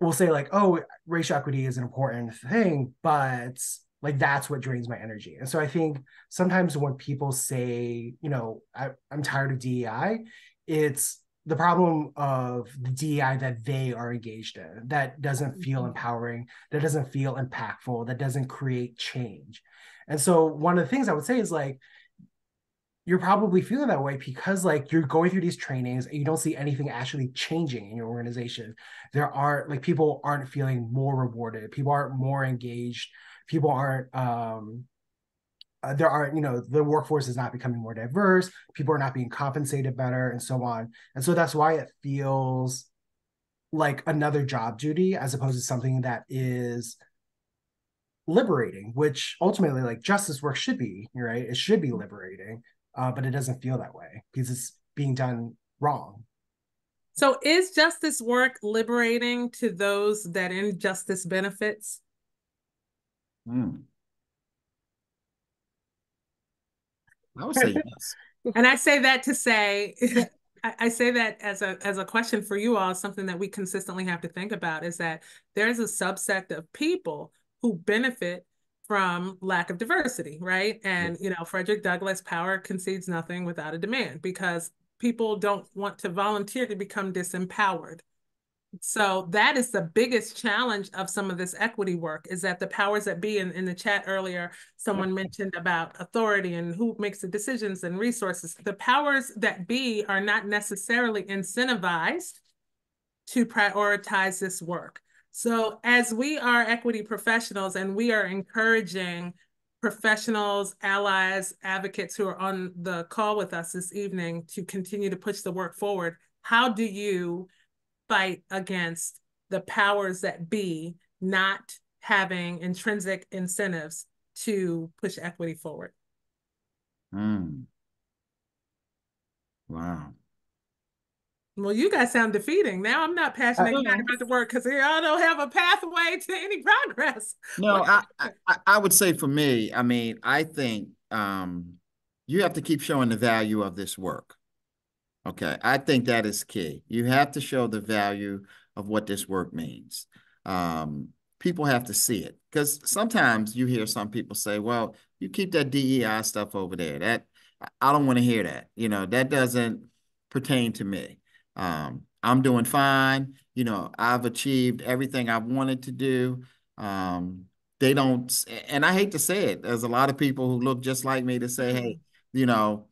will say like, oh, racial equity is an important thing, but like that's what drains my energy and so i think sometimes when people say you know I, i'm tired of dei it's the problem of the DEI that they are engaged in that doesn't feel mm-hmm. empowering, that doesn't feel impactful, that doesn't create change. And so one of the things I would say is like, you're probably feeling that way because like you're going through these trainings and you don't see anything actually changing in your organization there aren't like people aren't feeling more rewarded people aren't more engaged people aren't um uh, there are you know the workforce is not becoming more diverse people are not being compensated better and so on. And so that's why it feels like another job duty as opposed to something that is liberating which ultimately like justice work should be right? It should be liberating uh, but it doesn't feel that way because it's being done wrong. So is justice work liberating to those that injustice benefits? Hmm. I would say yes. and I say that to say, I, say that as a as a question for you all, something that we consistently have to think about is that there's a subset of people who benefit from lack of diversity, right? And you know, Frederick Douglass, power concedes nothing without a demand because people don't want to volunteer to become disempowered. So that is the biggest challenge of some of this equity work is that the powers that be in, in the chat earlier, someone mentioned about authority and who makes the decisions and resources. The powers that be are not necessarily incentivized to prioritize this work. So as we are equity professionals and we are encouraging professionals, allies, advocates who are on the call with us this evening to continue to push the work forward, how do you fight against the powers that be not having intrinsic incentives to push equity forward. Mm. Wow. Well, you guys sound defeating. Now I'm not passionate uh, about the work because y'all don't have a pathway to any progress. No, I, I, I would say for me, I mean, I think um, you have to keep showing the value of this work. Okay, I think that is key. You have to show the value of what this work means. Um, people have to see it because sometimes you hear some people say, "Well, you keep that DEI stuff over there. That I don't want to hear that. You know, that doesn't pertain to me. Um, I'm doing fine. You know, I've achieved everything I wanted to do. Um, they don't, and I hate to say it. There's a lot of people who look just like me to say, "Hey, mm-hmm. you know."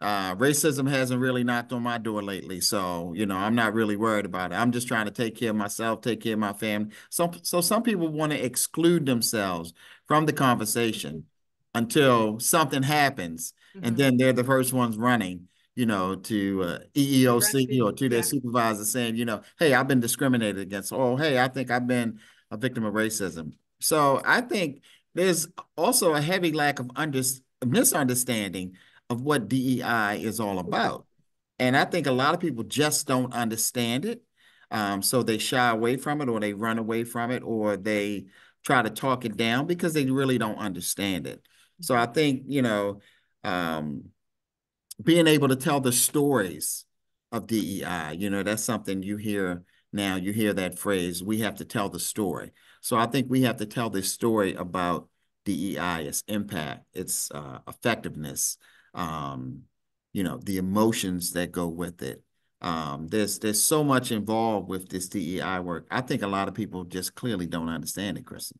Uh, racism hasn't really knocked on my door lately. So, you know, I'm not really worried about it. I'm just trying to take care of myself, take care of my family. So, so some people want to exclude themselves from the conversation until something happens. Mm-hmm. And then they're the first ones running, you know, to uh, EEOC or to their yeah. supervisor saying, you know, hey, I've been discriminated against. Oh, hey, I think I've been a victim of racism. So I think there's also a heavy lack of under- misunderstanding of what DEI is all about. And I think a lot of people just don't understand it. Um, so they shy away from it or they run away from it or they try to talk it down because they really don't understand it. So I think, you know, um, being able to tell the stories of DEI, you know, that's something you hear now, you hear that phrase, we have to tell the story. So I think we have to tell this story about DEI, its impact, its uh, effectiveness, um, you know, the emotions that go with it. Um, there's there's so much involved with this DEI work. I think a lot of people just clearly don't understand it, Kristen.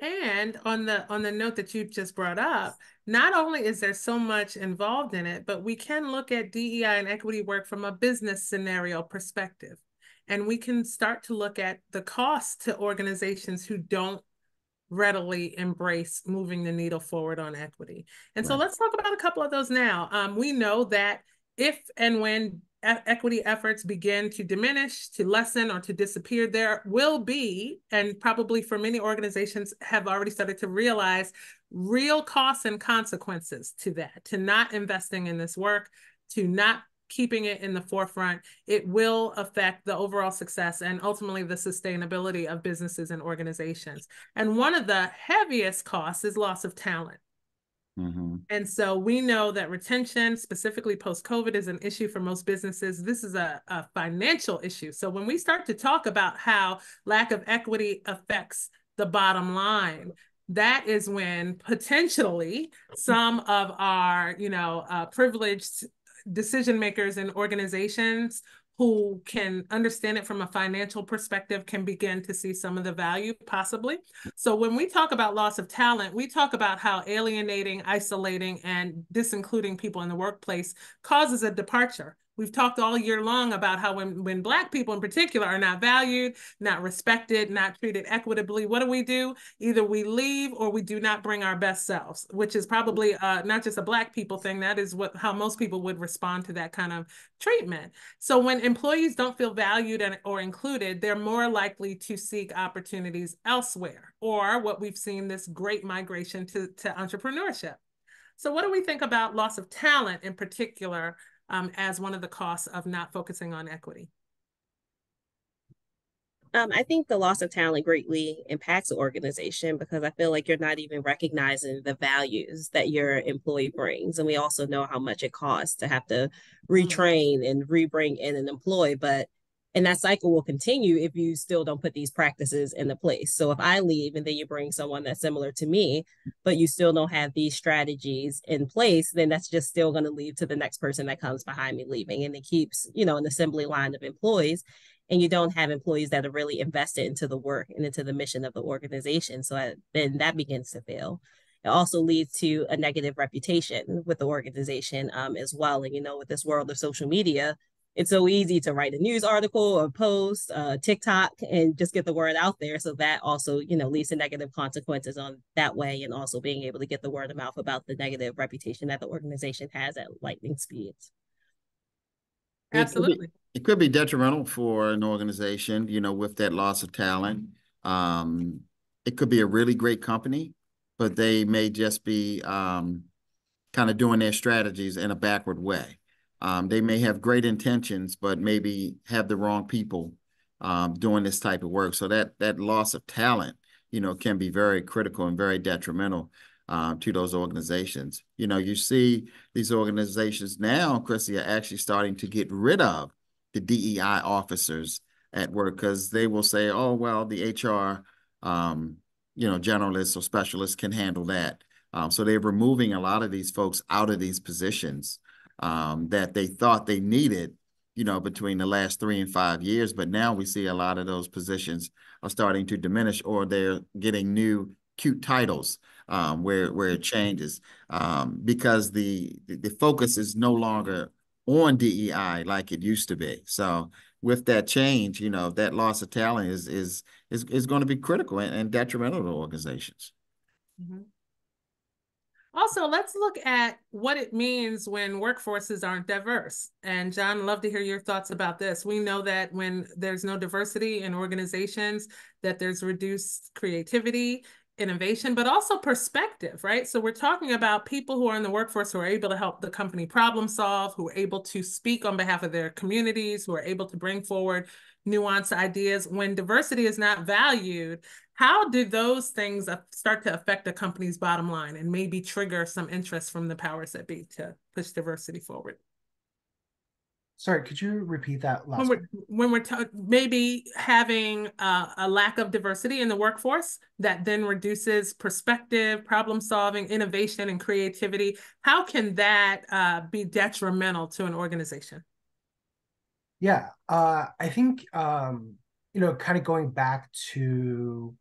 And on the on the note that you just brought up, not only is there so much involved in it, but we can look at DEI and equity work from a business scenario perspective. And we can start to look at the cost to organizations who don't readily embrace moving the needle forward on equity. And right. so let's talk about a couple of those now. Um, we know that if and when e equity efforts begin to diminish, to lessen, or to disappear, there will be, and probably for many organizations have already started to realize, real costs and consequences to that, to not investing in this work, to not keeping it in the forefront, it will affect the overall success and ultimately the sustainability of businesses and organizations. And one of the heaviest costs is loss of talent. Mm-hmm. And so we know that retention, specifically post COVID, is an issue for most businesses. This is a, a financial issue. So when we start to talk about how lack of equity affects the bottom line, that is when potentially some of our, you know, uh, privileged decision makers and organizations who can understand it from a financial perspective can begin to see some of the value possibly. So when we talk about loss of talent, we talk about how alienating, isolating, and disincluding people in the workplace causes a departure. We've talked all year long about how when, when Black people in particular are not valued, not respected, not treated equitably, what do we do? Either we leave or we do not bring our best selves, which is probably uh, not just a Black people thing. That is what how most people would respond to that kind of treatment. So when employees don't feel valued and, or included, they're more likely to seek opportunities elsewhere, or what we've seen this great migration to, to entrepreneurship. So what do we think about loss of talent in particular um, as one of the costs of not focusing on equity? Um, I think the loss of talent greatly impacts the organization because I feel like you're not even recognizing the values that your employee brings. And we also know how much it costs to have to mm-hmm. retrain and rebring in an employee. But and that cycle will continue if you still don't put these practices into place. So if i leave and then you bring someone that's similar to me but you still don't have these strategies in place then that's just still going to lead to the next person that comes behind me leaving and it keeps you know an assembly line of employees and you don't have employees that are really invested into the work and into the mission of the organization. So then that begins to fail. It also leads to a negative reputation with the organization um, as well. And you know with this world of social media it's so easy to write a news article or post uh, tiktok and just get the word out there. So that also you know leads to negative consequences on that way and also being able to get the word of mouth about the negative reputation that the organization has at lightning speeds. Absolutely it could, be, it could be detrimental for an organization you know with that loss of talent. Um, it could be a really great company but they may just be um, kind of doing their strategies in a backward way um, they may have great intentions, but maybe have the wrong people um, doing this type of work. So that that loss of talent, you know, can be very critical and very detrimental uh, to those organizations. You know, you see these organizations now, Chrissy, are actually starting to get rid of the DEI officers at work because they will say, "Oh, well, the HR, um, you know, generalists or specialists can handle that." Um, so they're removing a lot of these folks out of these positions um, that they thought they needed, you know, between the last three and five years. But now we see a lot of those positions are starting to diminish or they're getting new cute titles um, where where it changes um, because the the focus is no longer on DEI like it used to be. So with that change, you know, that loss of talent is is is, is going to be critical and, and detrimental to organizations. Mm -hmm. Also, let's look at what it means when workforces aren't diverse. And John, love to hear your thoughts about this. We know that when there's no diversity in organizations, that there's reduced creativity, innovation, but also perspective, right? So we're talking about people who are in the workforce who are able to help the company problem solve, who are able to speak on behalf of their communities, who are able to bring forward nuanced ideas. When diversity is not valued, how do those things start to affect a company's bottom line and maybe trigger some interest from the powers that be to push diversity forward? Sorry, could you repeat that last? When we're when we're maybe having uh, a lack of diversity in the workforce that then reduces perspective, problem solving, innovation, and creativity. How can that uh, be detrimental to an organization? Yeah, uh, I think um, you know, kind of going back to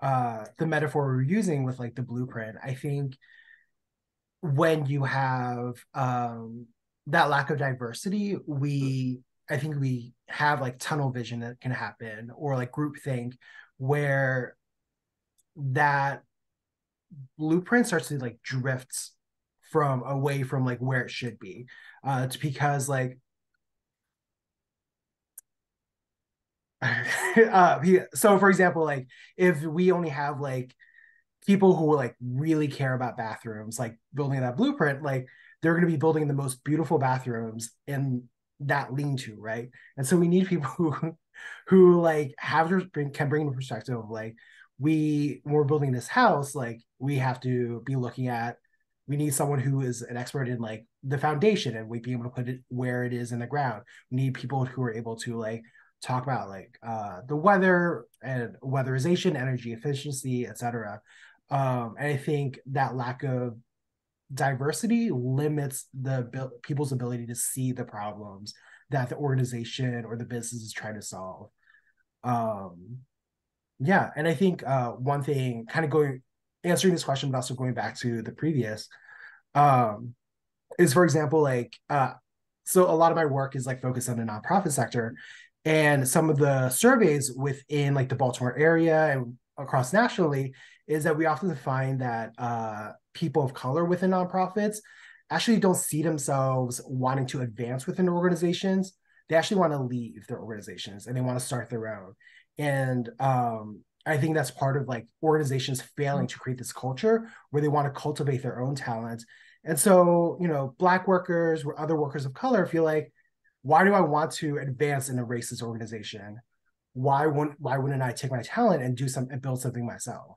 uh, the metaphor we're using with like the blueprint, I think when you have um, that lack of diversity, we I think we have like tunnel vision that can happen or like groupthink where that blueprint starts to like drifts from away from like where it should be. Uh it's because like uh, so for example, like if we only have like people who like really care about bathrooms, like building that blueprint, like they're going to be building the most beautiful bathrooms in that lean-to, right? And so we need people who who like have can bring the perspective of like we when we're building this house, like we have to be looking at we need someone who is an expert in like the foundation and we'd be able to put it where it is in the ground. We need people who are able to like talk about like uh, the weather and weatherization, energy efficiency, etc. Um, and I think that lack of diversity limits the people's ability to see the problems that the organization or the business is trying to solve. Um, yeah, and I think uh, one thing, kind of going answering this question, but also going back to the previous, um, is for example, like uh, so a lot of my work is like focused on the nonprofit sector, and some of the surveys within like the Baltimore area and across nationally is that we often find that uh, people of color within nonprofits actually don't see themselves wanting to advance within organizations. They actually want to leave their organizations and they want to start their own. And um, I think that's part of like organizations failing to create this culture where they want to cultivate their own talent. And so, you know, Black workers or other workers of color feel like, why do I want to advance in a racist organization? Why wouldn't why wouldn't I take my talent and do some and build something myself?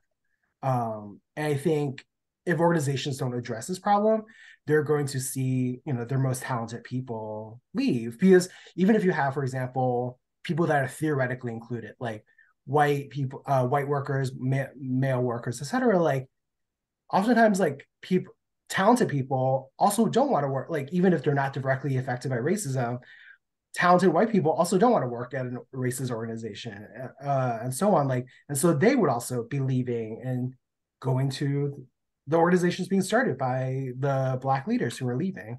Um, and I think if organizations don't address this problem, they're going to see, you know, their most talented people leave. Because even if you have, for example, people that are theoretically included, like white people, uh, white workers, ma- male workers, etc., like oftentimes like people talented people also don't want to work like even if they're not directly affected by racism talented white people also don't want to work at a racist organization uh, and so on like and so they would also be leaving and going to the organizations being started by the black leaders who are leaving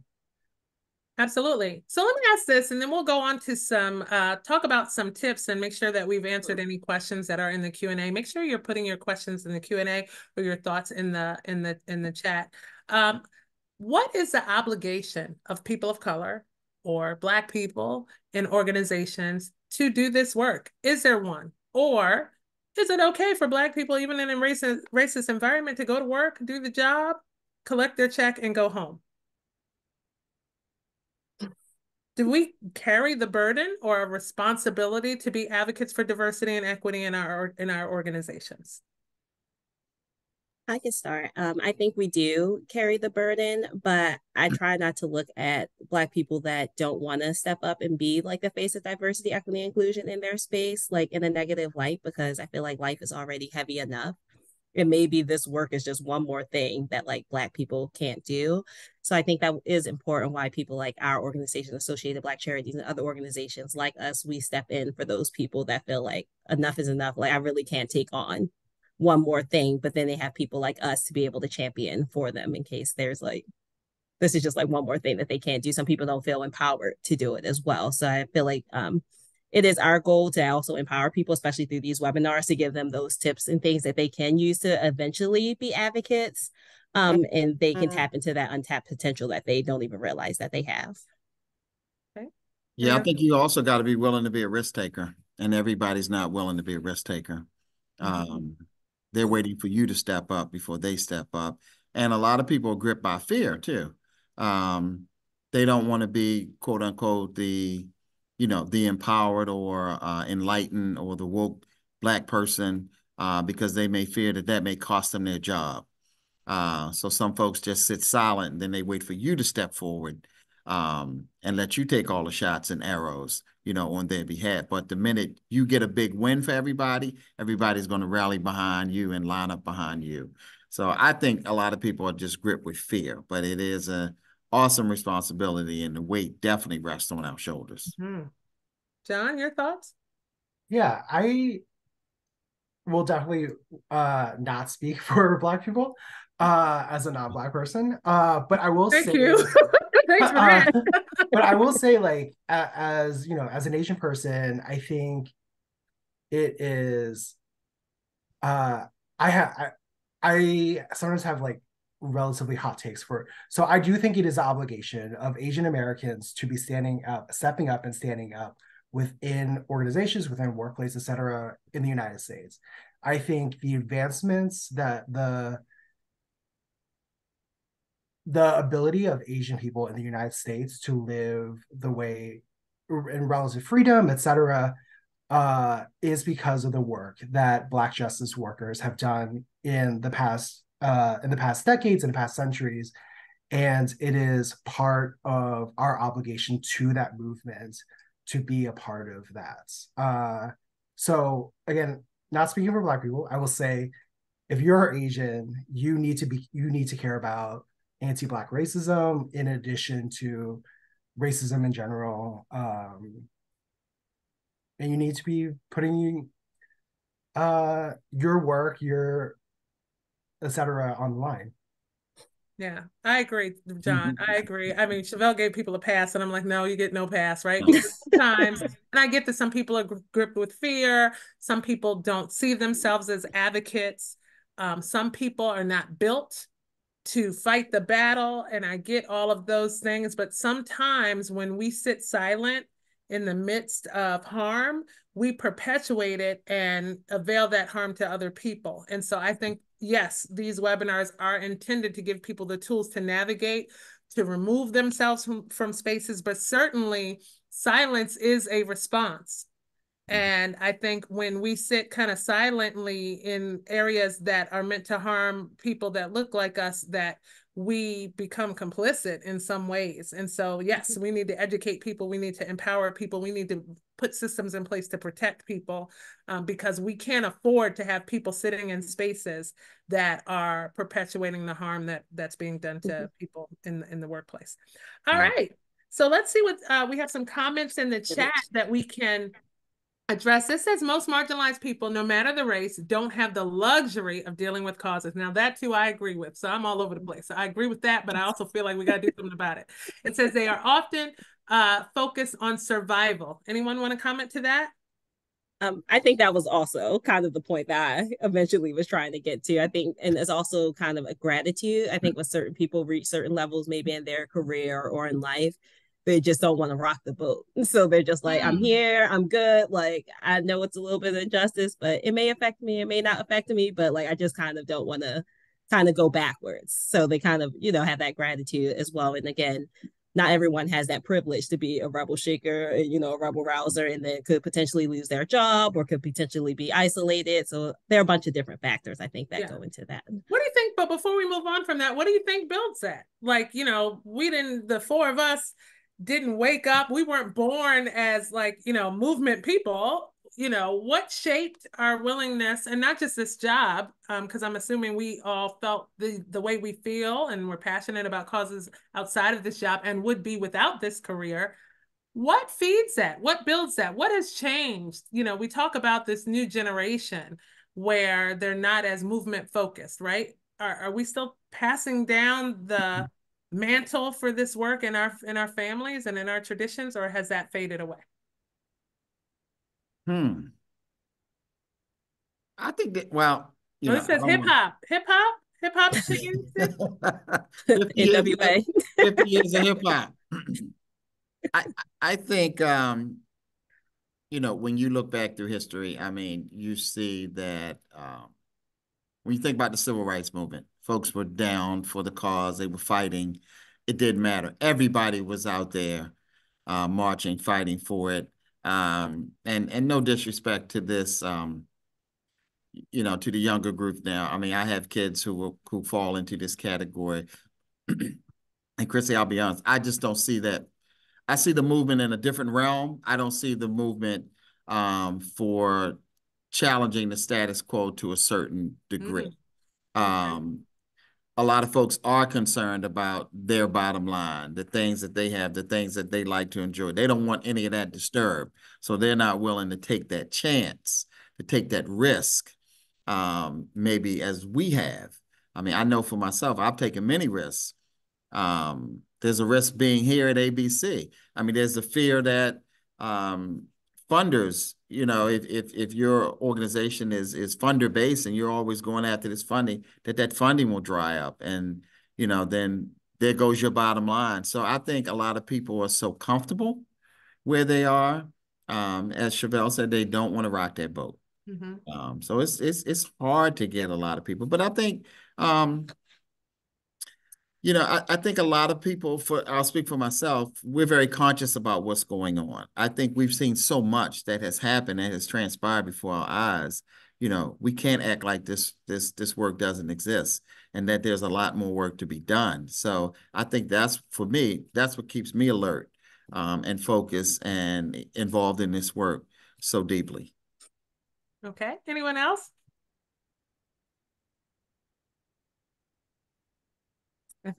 Absolutely. So let me ask this, and then we'll go on to some uh, talk about some tips and make sure that we've answered any questions that are in the Q and A. Make sure you're putting your questions in the Q and A or your thoughts in the in the in the chat. Um, what is the obligation of people of color or Black people in organizations to do this work? Is there one, or is it okay for Black people, even in a racist racist environment, to go to work, do the job, collect their check, and go home? do we carry the burden or a responsibility to be advocates for diversity and equity in our in our organizations? I can start. Um, I think we do carry the burden, but I try not to look at Black people that don't want to step up and be like the face of diversity, equity, inclusion in their space, like in a negative light, because I feel like life is already heavy enough. And maybe this work is just one more thing that like black people can't do. So i think that is important why people like our organization associated black charities and other organizations like us we step in for those people that feel like enough is enough. Like i really can't take on one more thing but then they have people like us to be able to champion for them in case there's like this is just like one more thing that they can't do some people don't feel empowered to do it as well so i feel like um it is our goal to also empower people, especially through these webinars, to give them those tips and things that they can use to eventually be advocates. Um, and they can mm-hmm. tap into that untapped potential that they don't even realize that they have. Okay. Yeah, I think you also got to be willing to be a risk taker, and everybody's not willing to be a risk taker. Mm-hmm. Um, they're waiting for you to step up before they step up, and a lot of people are gripped by fear too. Um, they don't want to be quote unquote the you know, the empowered or uh, enlightened or the woke black person uh, because they may fear that that may cost them their job. Uh, so some folks just sit silent and then they wait for you to step forward um, and let you take all the shots and arrows, you know, on their behalf. But the minute you get a big win for everybody, everybody's going to rally behind you and line up behind you. So I think a lot of people are just gripped with fear, but it is an awesome responsibility, and the weight definitely rests on our shoulders. Mm-hmm. John, your thoughts? Yeah, I will definitely uh, not speak for Black people uh, as a non-Black person, uh, but I will Thank say. You. Thanks that. Uh, but I will say, like, as you know, as an Asian person, I think it is. Uh, I have I, I sometimes have like relatively hot takes for so i do think it is an obligation of asian americans to be standing up stepping up and standing up within organizations within workplaces etc in the united states i think the advancements that the the ability of asian people in the united states to live the way in relative freedom etc uh, is because of the work that black justice workers have done in the past uh, in the past decades and past centuries. And it is part of our obligation to that movement to be a part of that. Uh, so again, not speaking for Black people, I will say, if you're Asian, you need to be you need to care about anti-Black racism in addition to racism in general. Um, and you need to be putting uh, your work, your etc. online. Yeah, I agree, John. I agree. I mean, Chevelle gave people a pass, and I'm like, no, you get no pass, right? Sometimes, and I get that some people are gripped with fear. Some people don't see themselves as advocates. Um, some people are not built to fight the battle, and I get all of those things. But sometimes when we sit silent in the midst of harm, we perpetuate it and avail that harm to other people. And so I think, yes, these webinars are intended to give people the tools to navigate, to remove themselves from, from spaces, but certainly silence is a response. Mm-hmm. And I think when we sit kind of silently in areas that are meant to harm people that look like us, that we become complicit in some ways. And so, yes, we need to educate people. We need to empower people. We need to put systems in place to protect people um, because we can't afford to have people sitting in spaces that are perpetuating the harm that that's being done to mm-hmm. people in, in the workplace. All right. So let's see what uh, we have some comments in the chat that we can address this says most marginalized people no matter the race don't have the luxury of dealing with causes. Now that too i agree with. So i'm all over the place. So i agree with that but i also feel like we got to do something about it. It says they are often uh, focused on survival. Anyone want to comment to that? Um, I think that was also kind of the point that I eventually was trying to get to. I think, and it's also kind of a gratitude. I think when certain people reach certain levels, maybe in their career or in life, they just don't want to rock the boat. So they're just like, mm. I'm here, I'm good. Like, I know it's a little bit of injustice, but it may affect me, it may not affect me, but like, I just kind of don't want to kind of go backwards. So they kind of, you know, have that gratitude as well. And again, not everyone has that privilege to be a rebel shaker, you know, a rebel rouser, and then could potentially lose their job or could potentially be isolated. So there are a bunch of different factors I think that yeah. go into that. What do you think? But before we move on from that, what do you think builds that? Like, you know, we didn't, the four of us didn't wake up. We weren't born as like, you know, movement people. You know, what shaped our willingness and not just this job, because um, I'm assuming we all felt the, the way we feel and we're passionate about causes outside of this job and would be without this career. What feeds that? What builds that? What has changed? You know, we talk about this new generation where they're not as movement focused, right? Are, are we still passing down the mantle for this work in our in our families and in our traditions, or has that faded away? Hmm. I think that well, you well, know, it says hip hop, hip hop, hip hop. NWA. Fifty years of hip hop. I I think um, you know when you look back through history, I mean, you see that um, when you think about the civil rights movement, folks were down for the cause. They were fighting. It didn't matter. Everybody was out there uh, marching, fighting for it. Um, and and no disrespect to this, um, you know, to the younger group now. I mean, I have kids who will, who fall into this category. and Chrissy, I'll be honest, I just don't see that. I see the movement in a different realm. I don't see the movement um, for challenging the status quo to a certain degree. Mm-hmm. Um, a lot of folks are concerned about their bottom line, the things that they have, the things that they like to enjoy. They don't want any of that disturbed. So they're not willing to take that chance, to take that risk, um, maybe as we have. I mean, I know for myself, I've taken many risks. Um, there's a risk being here at ABC. I mean, there's a fear that um, funders you know if, if if your organization is is funder based and you're always going after this funding that that funding will dry up and you know then there goes your bottom line. So i think a lot of people are so comfortable where they are. Um, as chevelle said they don't want to rock that boat. Mm-hmm. um, so it's it's it's hard to get a lot of people but i think um, you know, I, I, think a lot of people, for I'll speak for myself, we're very conscious about what's going on. I think we've seen so much that has happened and has transpired before our eyes. You know, we can't act like this this this work doesn't exist and that there's a lot more work to be done. So I think that's for me, that's what keeps me alert um, and focused and involved in this work so deeply. Okay. Anyone else?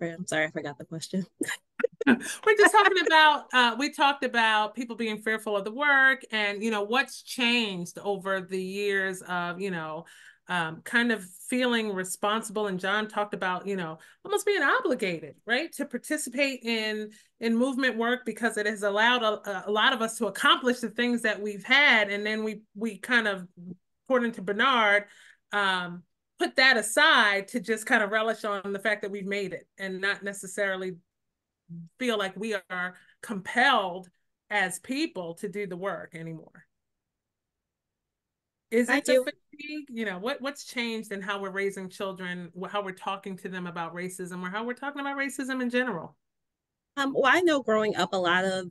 I'm sorry, I forgot the question. We're just talking about uh, we talked about people being fearful of the work and you know what's changed over the years of you know um, kind of feeling responsible and john talked about you know almost being obligated right to participate in in movement work because it has allowed a, a lot of us to accomplish the things that we've had and then we we kind of according to bernard um, put that aside to just kind of relish on the fact that we've made it and not necessarily feel like we are compelled as people to do the work anymore is it the fatigue? You know, what what's changed in how we're raising children, how we're talking to them about racism, or how we're talking about racism in general? Um, well, I know growing up, a lot of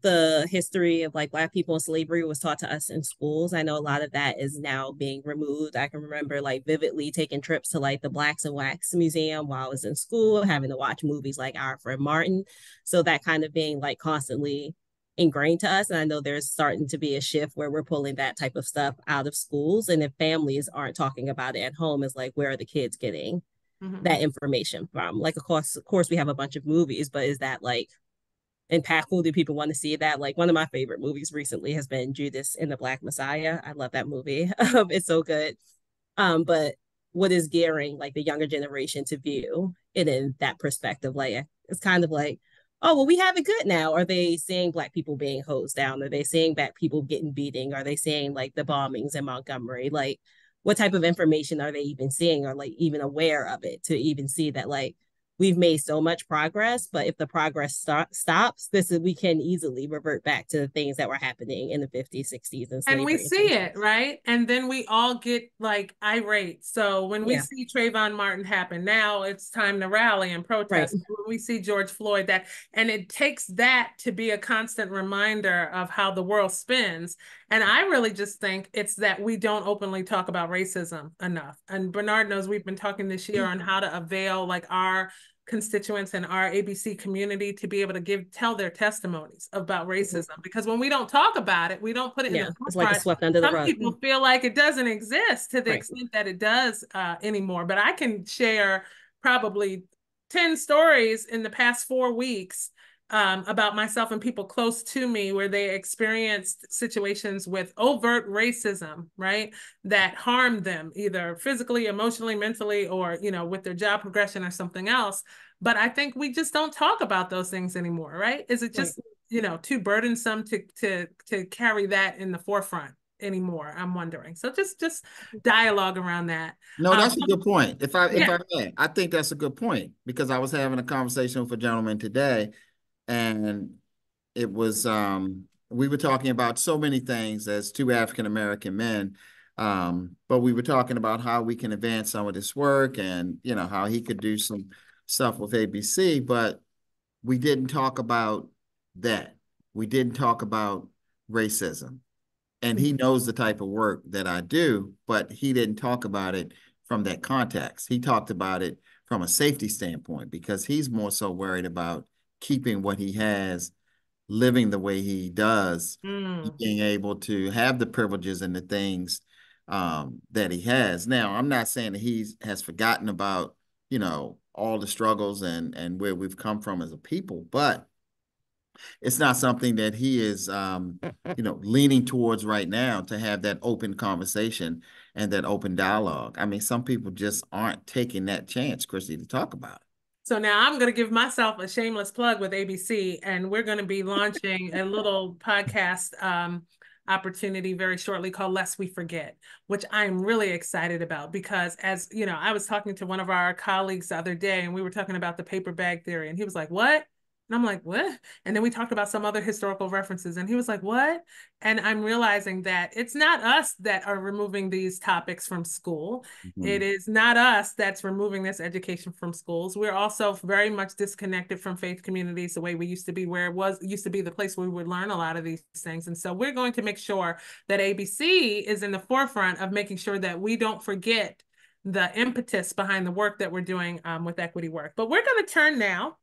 the history of like black people and slavery was taught to us in schools. I know a lot of that is now being removed. I can remember like vividly taking trips to like the Blacks in Wax Museum while I was in school, having to watch movies like Our Friend Martin. So that kind of being like constantly ingrained to us. And I know there's starting to be a shift where we're pulling that type of stuff out of schools. And if families aren't talking about it at home, it's like, where are the kids getting mm-hmm. that information from? Like, of course, of course, we have a bunch of movies, but is that like impactful? Do people want to see that? Like one of my favorite movies recently has been Judas and the Black Messiah. I love that movie. it's so good. Um, but what is gearing like the younger generation to view it in that perspective? Like it's kind of like, oh well we have it good now are they seeing black people being hosed down are they seeing black people getting beating are they seeing like the bombings in montgomery like what type of information are they even seeing or like even aware of it to even see that like we've made so much progress but if the progress stop, stops this is we can easily revert back to the things that were happening in the 50s 60s and and we see it right and then we all get like irate so when we yeah. see Trayvon Martin happen now it's time to rally and protest right. when we see George Floyd that and it takes that to be a constant reminder of how the world spins and I really just think it's that we don't openly talk about racism enough. And Bernard knows we've been talking this year on mm-hmm. how to avail like our constituents and our ABC community to be able to give tell their testimonies about mm-hmm. racism because when we don't talk about it, we don't put it yeah, in the it's like swept under the Some rug. people feel like it doesn't exist to the right. extent that it does uh, anymore. But I can share probably 10 stories in the past four weeks um, about myself and people close to me where they experienced situations with overt racism, right? That harmed them either physically, emotionally, mentally, or, you know, with their job progression or something else. But I think we just don't talk about those things anymore, right? Is it just, you know, too burdensome to to to carry that in the forefront? anymore i'm wondering so just just dialogue around that no that's um, a good point if i yeah. if i may i think that's a good point because i was having a conversation with a gentleman today and it was um, we were talking about so many things as two African American men. Um, but we were talking about how we can advance some of this work and you know how he could do some stuff with ABC, but we didn't talk about that. We didn't talk about racism. And he knows the type of work that I do, but he didn't talk about it from that context. He talked about it from a safety standpoint because he's more so worried about keeping what he has, living the way he does, mm. being able to have the privileges and the things um, that he has. Now, I'm not saying that he has forgotten about, you know, all the struggles and and where we've come from as a people, but it's not something that he is um, you know leaning towards right now to have that open conversation and that open dialogue i mean some people just aren't taking that chance chrissy to talk about it so now I'm going to give myself a shameless plug with ABC, and we're going to be launching a little podcast um, opportunity very shortly called Lest We Forget, which I'm really excited about because, as you know, I was talking to one of our colleagues the other day, and we were talking about the paper bag theory, and he was like, "What?" And I'm like, what? And then we talked about some other historical references, and he was like, what? And I'm realizing that it's not us that are removing these topics from school. Mm-hmm. It is not us that's removing this education from schools. We're also very much disconnected from faith communities the way we used to be, where it was used to be the place where we would learn a lot of these things. And so we're going to make sure that ABC is in the forefront of making sure that we don't forget the impetus behind the work that we're doing um, with equity work. But we're going to turn now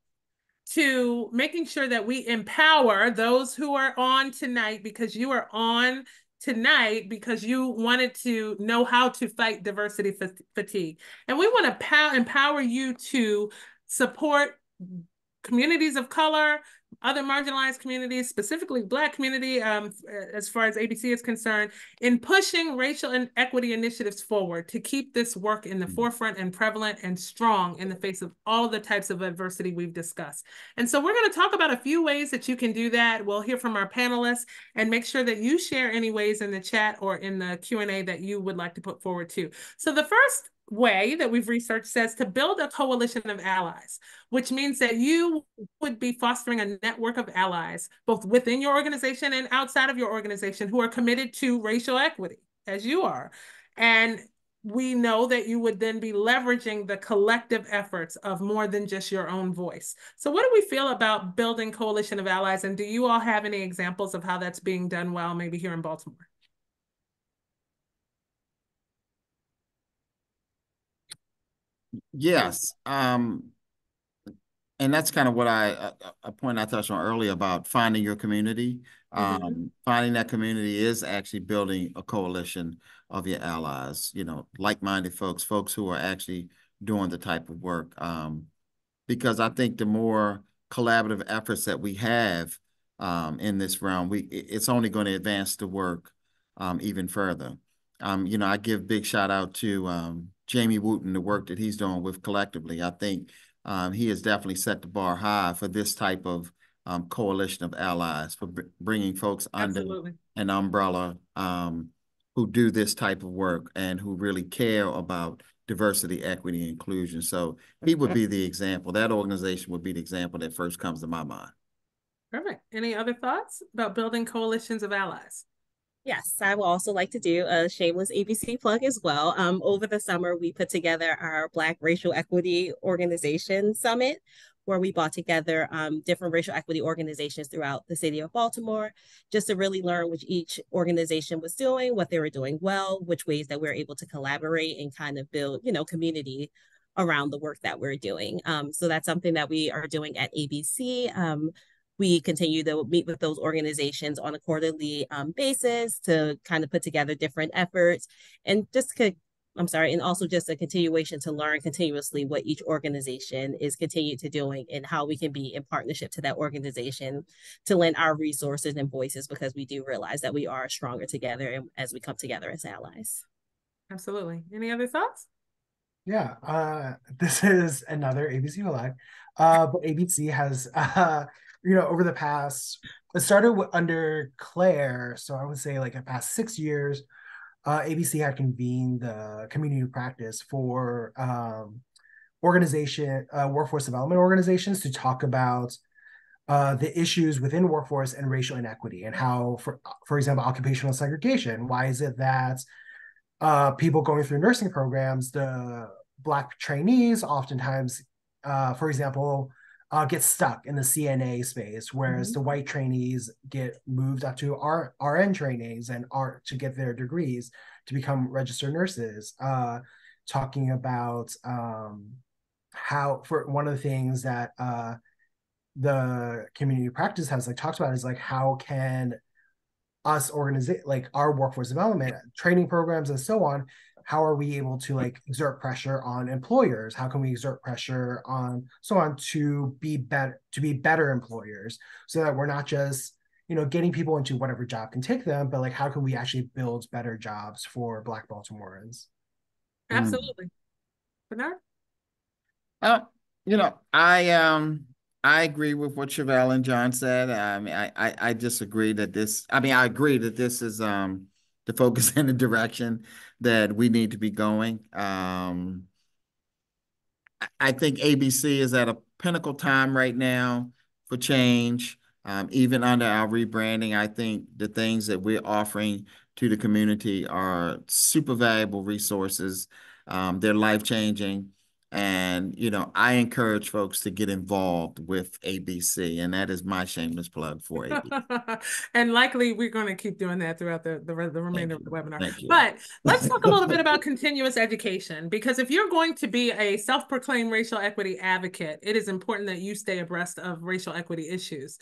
to making sure that we empower those who are on tonight because you are on tonight because you wanted to know how to fight diversity fatigue. And we want to empower you to support communities of color, other marginalized communities, specifically Black community, um, as far as ABC is concerned, in pushing racial and equity initiatives forward to keep this work in the mm-hmm. forefront and prevalent and strong in the face of all the types of adversity we've discussed. And so we're going to talk about a few ways that you can do that. We'll hear from our panelists and make sure that you share any ways in the chat or in the Q&A that you would like to put forward too. So the first way that we've researched says to build a coalition of allies, which means that you would be fostering a network of allies, both within your organization and outside of your organization, who are committed to racial equity, as you are. And we know that you would then be leveraging the collective efforts of more than just your own voice. So, what do we feel about building coalition of allies? And do you all have any examples of how that's being done well, maybe here in Baltimore? Yes. Um, and that's kind of what I a, point I touched on earlier about finding your community. Mm-hmm. Um, finding that community is actually building a coalition of your allies. You know, like-minded folks, folks who are actually doing the type of work. Um, because I think the more collaborative efforts that we have um, in this realm, we it's only going to advance the work um, even further. Um, you know, I give big shout out to um, Jamye Wooten, the work that he's doing with CLLCTIVLY. I think um, he has definitely set the bar high for this type of um, coalition of allies for bringing folks Absolutely. under an umbrella um, who do this type of work and who really care about diversity, equity, and inclusion. So he would be the example. That organization would be the example that first comes to my mind. Perfect. Any other thoughts about building coalitions of allies? Yes, I will also like to do a shameless ABC plug as well. Um, over the summer, we put together our Black Racial Equity Organization Summit, where we brought together um, different racial equity organizations throughout the city of Baltimore, just to really learn which each organization was doing, what they were doing well, which ways that we we're able to collaborate and kind of build, you know, community around the work that we're doing. Um, so that's something that we are doing at ABC. Um, we continue to meet with those organizations on a quarterly um, basis to kind of put together different efforts and just co- I'm sorry, and also just a continuation to learn continuously what each organization is continued to doing and how we can be in partnership to that organization to lend our resources and voices because we do realize that we are stronger together and as we come together as allies. Absolutely. Any other thoughts? Yeah, uh, this is another ABC flag, uh, but ABC has uh, you know, over the past, it started under Claire. So I would say like the past six years, uh, ABC had convened the community practice for um, organization, uh, workforce development organizations to talk about uh, the issues within workforce and racial inequity and how, for for example, occupational segregation. Why is it that uh, people going through nursing programs, the black trainees oftentimes, uh, for example, uh, get stuck in the CNA space, whereas mm-hmm. the white trainees get moved up to R- RN trainings and art to get their degrees to become registered nurses. Uh, talking about um, how for one of the things that uh, the community practice has like talked about is like how can us organize like our workforce development training programs and so on how are we able to like exert pressure on employers how can we exert pressure on so on to be better to be better employers so that we're not just you know getting people into whatever job can take them but like how can we actually build better jobs for black baltimoreans absolutely mm. bernard uh, you know i um I agree with what Chevelle and John said. I mean, I, I, I disagree that this. I mean, I agree that this is um the focus in the direction that we need to be going. Um, I think ABC is at a pinnacle time right now for change. Um, even under our rebranding, I think the things that we're offering to the community are super valuable resources. Um, they're life changing. And, you know, I encourage folks to get involved with ABC, and that is my shameless plug for ABC. and likely we're going to keep doing that throughout the, the, the remainder of the webinar. But let's talk a little bit about continuous education, because if you're going to be a self-proclaimed racial equity advocate, it is important that you stay abreast of racial equity issues.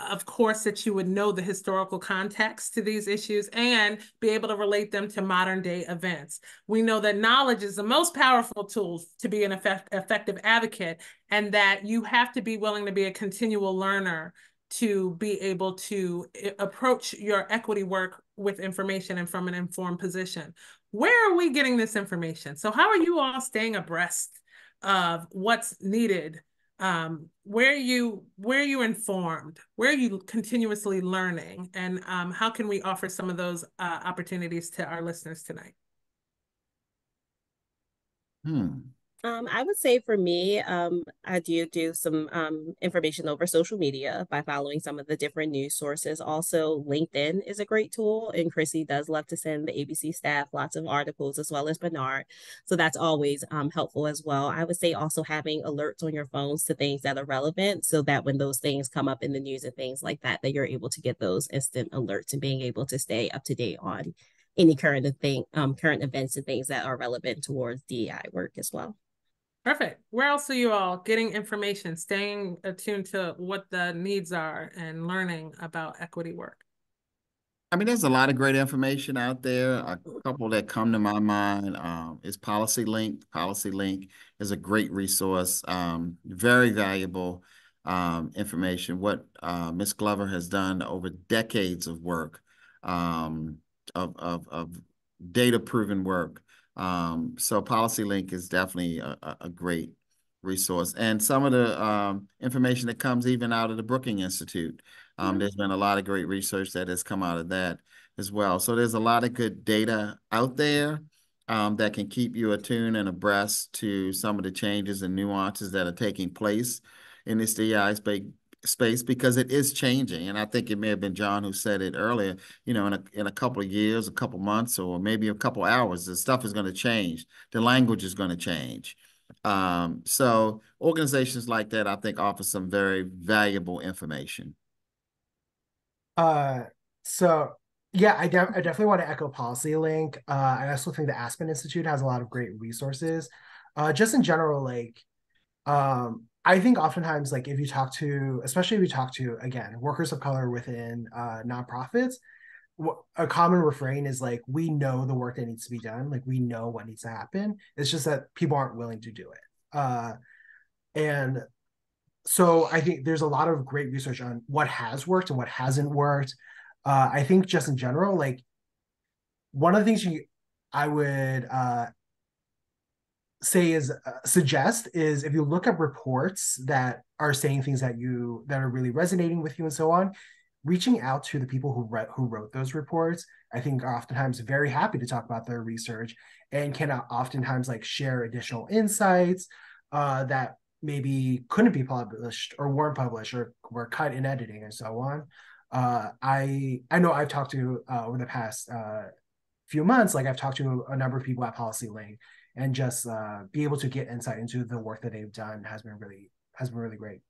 Of course, that you would know the historical context to these issues and be able to relate them to modern day events. We know that knowledge is the most powerful tool to be an effect effective advocate, and that you have to be willing to be a continual learner to be able to eh, approach your equity work with information and from an informed position. Where are we getting this information? So, how are you all staying abreast of what's needed um, where you where are you informed where are you continuously learning and um, how can we offer some of those uh, opportunities to our listeners tonight? Hmm um, I would say for me, um, I do do some um, information over social media by following some of the different news sources. Also, LinkedIn is a great tool, and Chrissy does love to send the ABC staff lots of articles as well as Bernard. So that's always um, helpful as well. I would say also having alerts on your phones to things that are relevant so that when those things come up in the news and things like that, that you're able to get those instant alerts and being able to stay up to date on any current thing, um, current events and things that are relevant towards DEI work as well. Perfect. Where else are you all getting information, staying attuned to what the needs are and learning about equity work? I mean, there's a lot of great information out there. A couple that come to my mind um, is PolicyLink. Policy Link is a great resource, um, very valuable um, information. What uh, Ms. Glover has done over decades of work, um, of, of, of data-proven work um, so PolicyLink is definitely a, a great resource. And some of the um, information that comes even out of the Brookings Institute. Um, mm -hmm. There's been a lot of great research that has come out of that as well. So there's a lot of good data out there um, that can keep you attuned and abreast to some of the changes and nuances that are taking place in this DI space, space because it is changing. And I think it may have been John who said it earlier, you know, in a, in a couple of years, a couple months, or maybe a couple hours, the stuff is going to change. The language is going to change. Um, so organizations like that, I think, offer some very valuable information. Uh, so yeah, I, I definitely want to echo PolicyLink. Uh, I also think the Aspen Institute has a lot of great resources. Uh, just in general, like um, I think oftentimes, like if you talk to, especially if you talk to again workers of color within uh, nonprofits, a common refrain is like, "We know the work that needs to be done. Like we know what needs to happen. It's just that people aren't willing to do it." Uh, and so I think there's a lot of great research on what has worked and what hasn't worked. Uh, I think just in general, like one of the things you I would uh, say is uh, suggest is if you look at reports that are saying things that you that are really resonating with you and so on reaching out to the people who read who wrote those reports i think are oftentimes very happy to talk about their research and can oftentimes like share additional insights uh, that maybe couldn't be published or weren't published or were cut in editing and so on. Uh, i i know i've talked to uh, over the past uh, few months like i've talked to a number of people at PolicyLink and just uh, be able to get insight into the work that they've done has been really has been really great.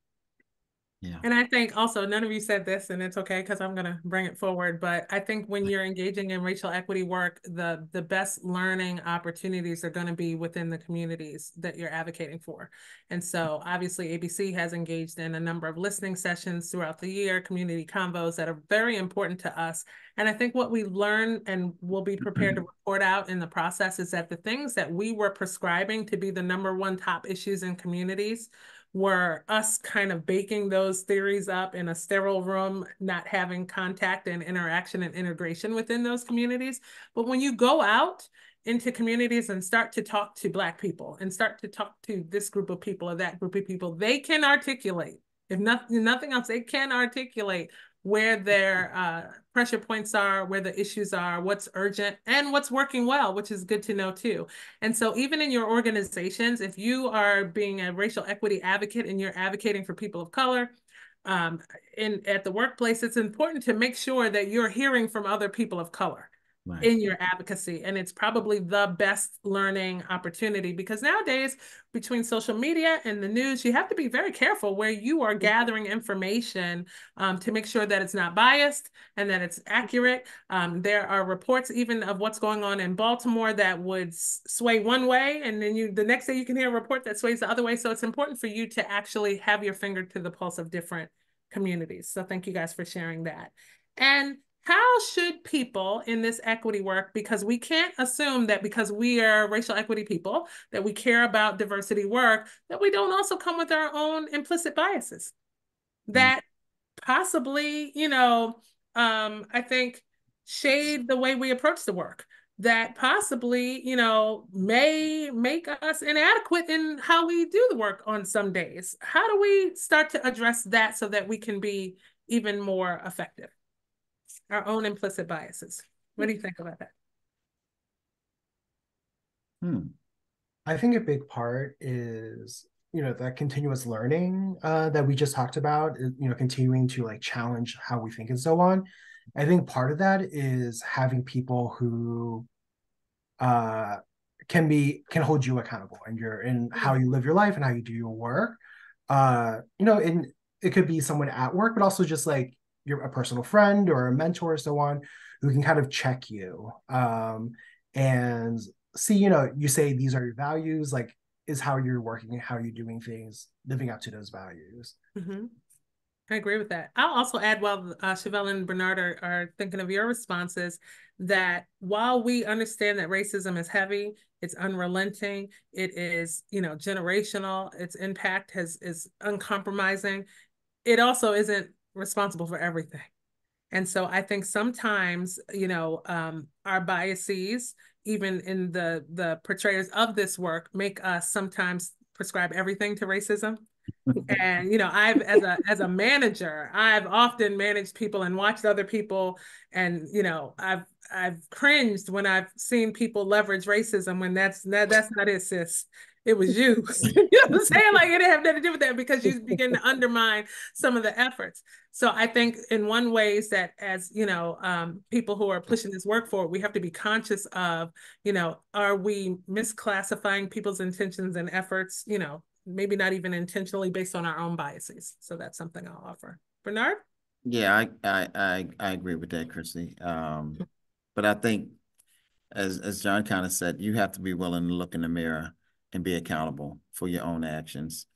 Yeah. And I think also none of you said this, and it's okay because I'm gonna bring it forward. But I think when you're engaging in racial equity work, the the best learning opportunities are going to be within the communities that you're advocating for. And so obviously ABC has engaged in a number of listening sessions throughout the year, community convos that are very important to us. And I think what we learn and will be prepared to mm-hmm. report out in the process is that the things that we were prescribing to be the number one top issues in communities were us kind of baking those theories up in a sterile room, not having contact and interaction and integration within those communities. But when you go out into communities and start to talk to Black people and start to talk to this group of people or that group of people, they can articulate. If nothing, nothing else, they can articulate where their uh, pressure points are, where the issues are, what's urgent, and what's working well, which is good to know too. And so, even in your organizations, if you are being a racial equity advocate and you're advocating for people of color, um, in at the workplace, it's important to make sure that you're hearing from other people of color right. in your advocacy. And it's probably the best learning opportunity because nowadays, between social media and the news, you have to be very careful where you are gathering information um, to make sure that it's not biased and that it's accurate. Um, there are reports even of what's going on in Baltimore that would sway one way, and then you the next day you can hear a report that sways the other way. So it's important for you to actually have your finger to the pulse of different communities. So thank you guys for sharing that. And how should people in this equity work because we can't assume that because we are racial equity people that we care about diversity work that we don't also come with our own implicit biases? Mm. that possibly you know um i think shade the way we approach the work. That possibly you know may make us inadequate in how we do the work on some days. How do we start to address that so that we can be even more effective our own implicit biases. What do you think about that? Hmm. I think a big part is you know that continuous learning uh, that we just talked about. You know, continuing to like challenge how we think and so on. I think part of that is having people who uh, can be can hold you accountable and you're in how you live your life and how you do your work. Uh, you know, and it could be someone at work, but also just like you're a personal friend or a mentor or so on who can kind of check you um, and see you know you say these are your values like is how you're working how you're doing things living up to those values mm-hmm. I agree with that. I'll also add while uh, Chevelle and Bernard are, are thinking of your responses that while we understand that racism is heavy, it's unrelenting, it is, you know, generational, its impact has is uncompromising, it also isn't responsible for everything. And so I think sometimes, you know, um, our biases, even in the the portrayers of this work, make us sometimes prescribe everything to racism. and you know, I've as a as a manager, I've often managed people and watched other people, and you know, I've I've cringed when I've seen people leverage racism when that's that, that's not it, sis it was you. you know what I'm saying? Like it didn't have nothing to do with that because you begin to undermine some of the efforts. So I think in one ways that as you know, um, people who are pushing this work forward, we have to be conscious of, you know, are we misclassifying people's intentions and efforts, you know, maybe not even intentionally based on our own biases. So that's something I'll offer. Bernard? Yeah, I I I, I agree with that, Chrissy. Um, but I think as as John kind of said, you have to be willing to look in the mirror and be accountable for your own actions.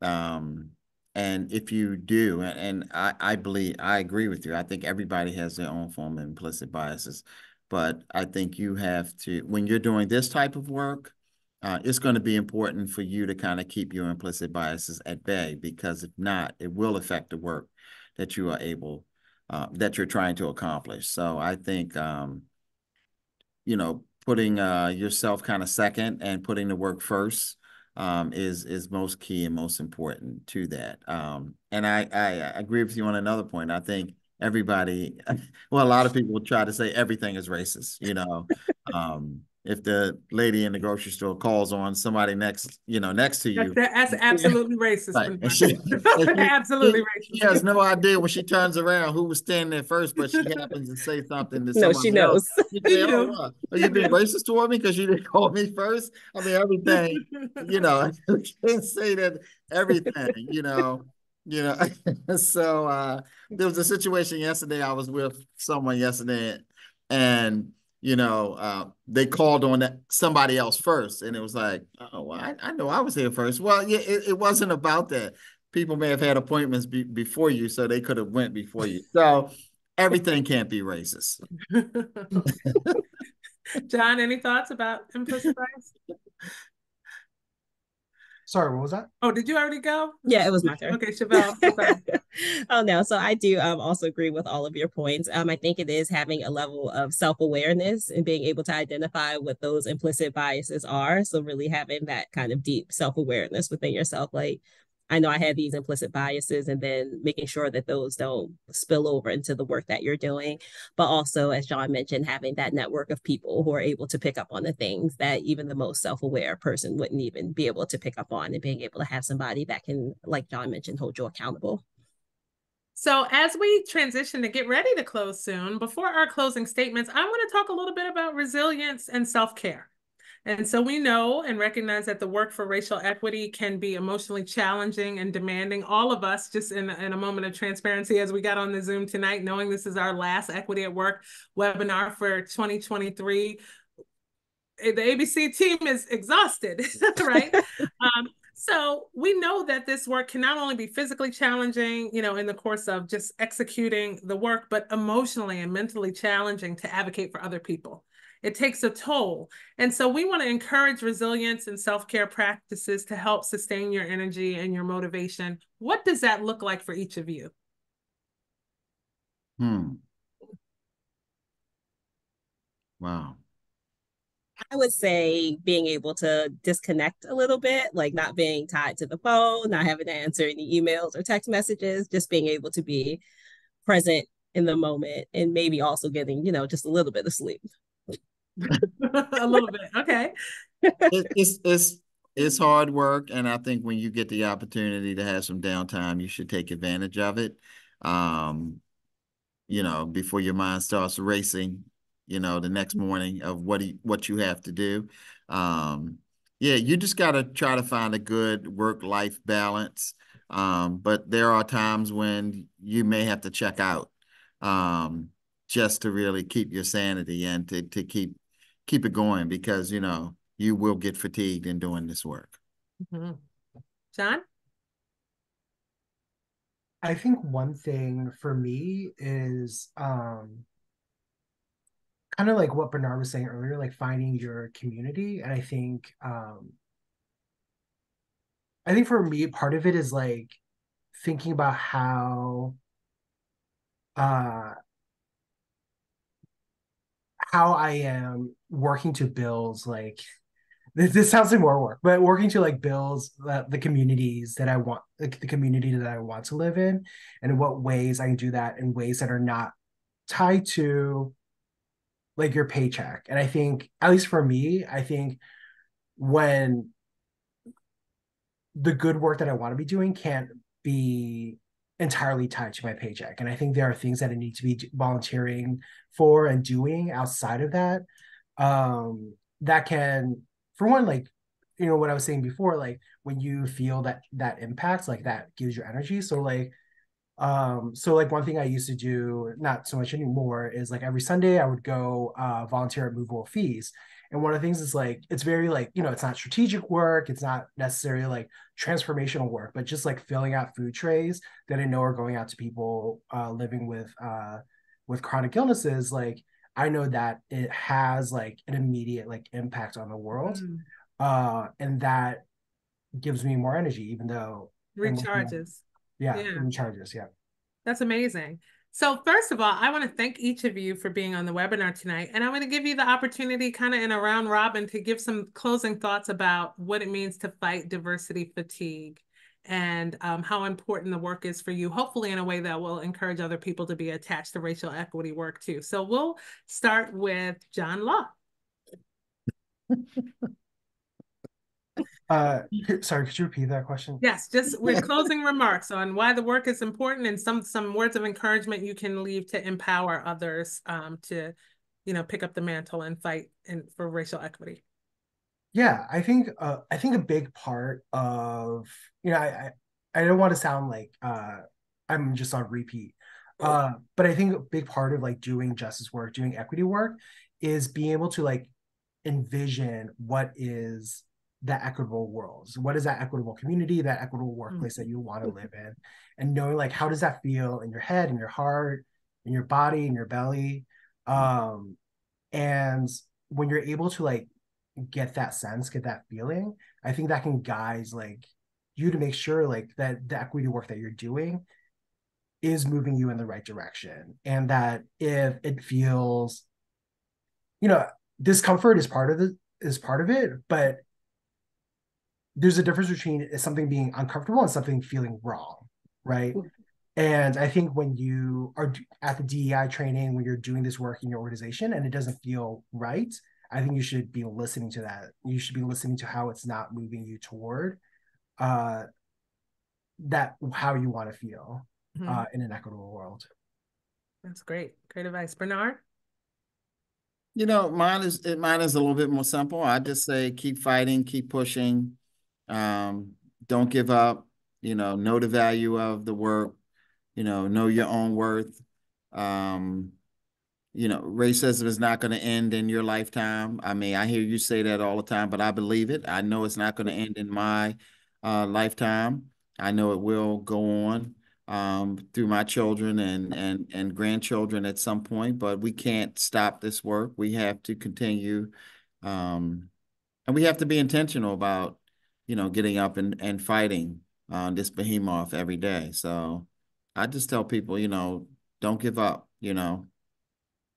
Um, and if you do, and I, I believe, I agree with you. I think everybody has their own form of implicit biases. But I think you have to, when you're doing this type of work, uh, it's going to be important for you to kind of keep your implicit biases at bay because if not, it will affect the work that you are able, uh, that you're trying to accomplish. So I think, um, you know, putting uh, yourself kind of second and putting the work first um, is is most key and most important to that. Um, and I, I agree with you on another point. I think everybody, well, a lot of people try to say everything is racist. You know, um, if the lady in the grocery store calls on somebody next, you know, next to you. That's, that's absolutely racist. Right. And she, and she, absolutely racist. She has no idea when she turns around who was standing there first, but she happens to say something to No, she knows. You say, oh, Are you being racist toward me because you didn't call me first? I mean, everything, you know, you can't say that everything, you know. You know, so uh, there was a situation yesterday. I was with someone yesterday, and you know, uh, they called on somebody else first, and it was like, oh, well, I, I know I was here first. Well, yeah, it, it wasn't about that. People may have had appointments be, before you, so they could have went before you. So everything can't be racist. John, any thoughts about implicit bias? Sorry, what was that? Oh, did you already go? Yeah, it was my turn. Okay, Chevelle. oh no, so I do um, also agree with all of your points. Um, I think it is having a level of self awareness and being able to identify what those implicit biases are. So really having that kind of deep self awareness within yourself, like I know I have these implicit biases and then making sure that those don't spill over into the work that you're doing. But also, as John mentioned, having that network of people who are able to pick up on the things that even the most self aware person wouldn't even be able to pick up on and being able to have somebody that can, like John mentioned, hold you accountable. So, as we transition to get ready to close soon, before our closing statements, I want to talk a little bit about resilience and self care. And so we know and recognize that the work for racial equity can be emotionally challenging and demanding. All of us, just in, in a moment of transparency, as we got on the Zoom tonight, knowing this is our last Equity at Work webinar for 2023, eh, the ABC team is exhausted, right? um, So we know that this work can not only be physically challenging, you know, in the course of just executing the work, but emotionally and mentally challenging to advocate for other people. It takes a toll. And so we want to encourage resilience and self-care practices to help sustain your energy and your motivation. What does that look like for each of you? Hmm. Wow. I would say being able to disconnect a little bit, like not being tied to the phone, not having to answer any emails or text messages, just being able to be present in the moment and maybe also getting, you know, just a little bit of sleep. a little bit. Okay. It, it's it's it's hard work, and I think when you get the opportunity to have some downtime, you should take advantage of it. Um, you know, before your mind starts racing you know, the next morning of what he, what you have to do. Um, yeah, you just got to try to find a good work life balance. Um, but there are times when you may have to check out um, just to really keep your sanity and to, to keep keep it going because you know you will get fatigued in doing this work. Mm-hmm. John? I think one thing for me is um kind of like what Bernard was saying earlier, like finding your community. And I think um I think for me, part of it is like thinking about how uh how I am working to build like this, this sounds like more work, but working to like build the, the communities that I want, like the community that I want to live in, and what ways I can do that in ways that are not tied to like your paycheck. And I think, at least for me, I think when the good work that I want to be doing can't be entirely tied to my paycheck. And I think there are things that I need to be volunteering for and doing outside of that. Um, that can, for one, like, you know, what I was saying before, like when you feel that that impacts, like that gives you energy. So like um, so like one thing I used to do, not so much anymore, is like every Sunday I would go uh, volunteer at Moveable Feast. And one of the things is like it's very like, you know, it's not strategic work, it's not necessarily like transformational work, but just like filling out food trays that I know are going out to people uh, living with uh, with chronic illnesses. Like I know that it has like an immediate like impact on the world. Mm. Uh, and that gives me more energy, even though recharges yeah, yeah. in charges. Yeah. That's amazing. So first of all, I want to thank each of you for being on the webinar tonight. And I want to give you the opportunity kind of in a round robin to give some closing thoughts about what it means to fight diversity fatigue and um, how important the work is for you, hopefully in a way that will encourage other people to be attached to racial equity work too. So we'll start with John Law. Uh, sorry, could you repeat that question? Yes, just with closing remarks on why the work is important and some some words of encouragement you can leave to empower others um, to, you know, pick up the mantle and fight and for racial equity. Yeah, I think uh, I think a big part of you know I I, I don't want to sound like uh, I'm just on repeat, uh, but I think a big part of like doing justice work, doing equity work, is being able to like envision what is that equitable worlds what is that equitable community that equitable workplace mm-hmm. that you want to live in? And knowing like how does that feel in your head in your heart in your body in your belly? Um and when you're able to like get that sense get that feeling i think that can guide like you to make sure like that the equity work that you're doing is moving you in the right direction. And that if it feels you know discomfort is part of the is part of it but there's a difference between something being uncomfortable and something feeling wrong, right? And I think when you are at the DEI training, when you're doing this work in your organization and it doesn't feel right, I think you should be listening to that. You should be listening to how it's not moving you toward uh, that how you want to feel mm-hmm. uh, in an equitable world. That's great. Great advice, Bernard. You know, mine is it mine is a little bit more simple. I just say keep fighting, keep pushing, um, don't give up. You know, know the value of the work. You know, know your own worth. Um, you know, racism is not going to end in your lifetime. I mean, I hear you say that all the time, but I believe it. I know it's not going to end in my uh, lifetime. I know it will go on um, through my children and and and grandchildren at some point, but we can't stop this work. We have to continue, um, and we have to be intentional about, you know, getting up and and fighting on this behemoth every day. So I just tell people, you know, don't give up. You know,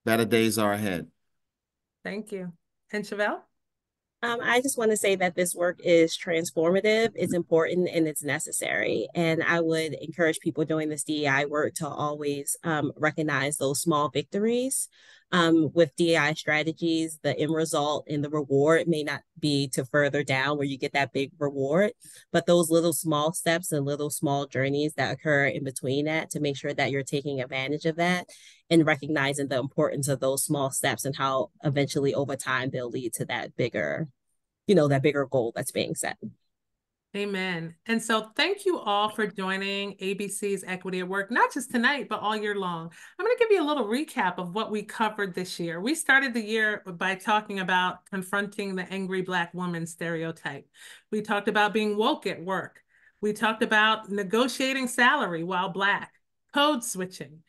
better days are ahead. Thank you. And Chevelle? Um, I just want to say that this work is transformative, it's important, and it's necessary. And I would encourage people doing this DEI work to always um, recognize those small victories. Um, with DEI strategies, the end result and the reward may not be to further down where you get that big reward, but those little small steps and little small journeys that occur in between that to make sure that you're taking advantage of that and recognizing the importance of those small steps and how eventually over time they'll lead to that bigger, you know, that bigger goal that's being set. Amen. And so thank you all for joining ABC's Equity at Work, not just tonight, but all year long. I'm going to give you a little recap of what we covered this year. We started the year by talking about confronting the angry Black woman stereotype. We talked about being woke at work. We talked about negotiating salary while Black, code switching,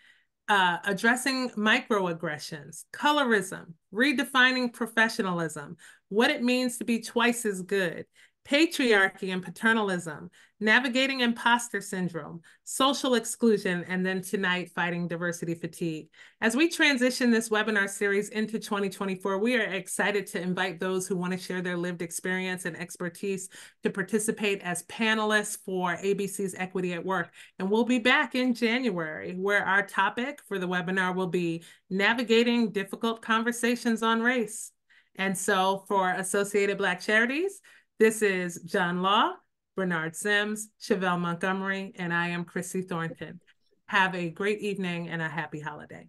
uh, addressing microaggressions, colorism, redefining professionalism, what it means to be twice as good, patriarchy and paternalism, navigating imposter syndrome, social exclusion, and then tonight, fighting diversity fatigue. As we transition this webinar series into 2024, we are excited to invite those who want to share their lived experience and expertise to participate as panelists for ABC's Equity at Work. And we'll be back in January, where our topic for the webinar will be navigating difficult conversations on race. And so for Associated Black Charities, this is John Law, Bernard Sims, Chevelle Montgomery, and I am Chrissy Thornton. Have a great evening and a happy holiday.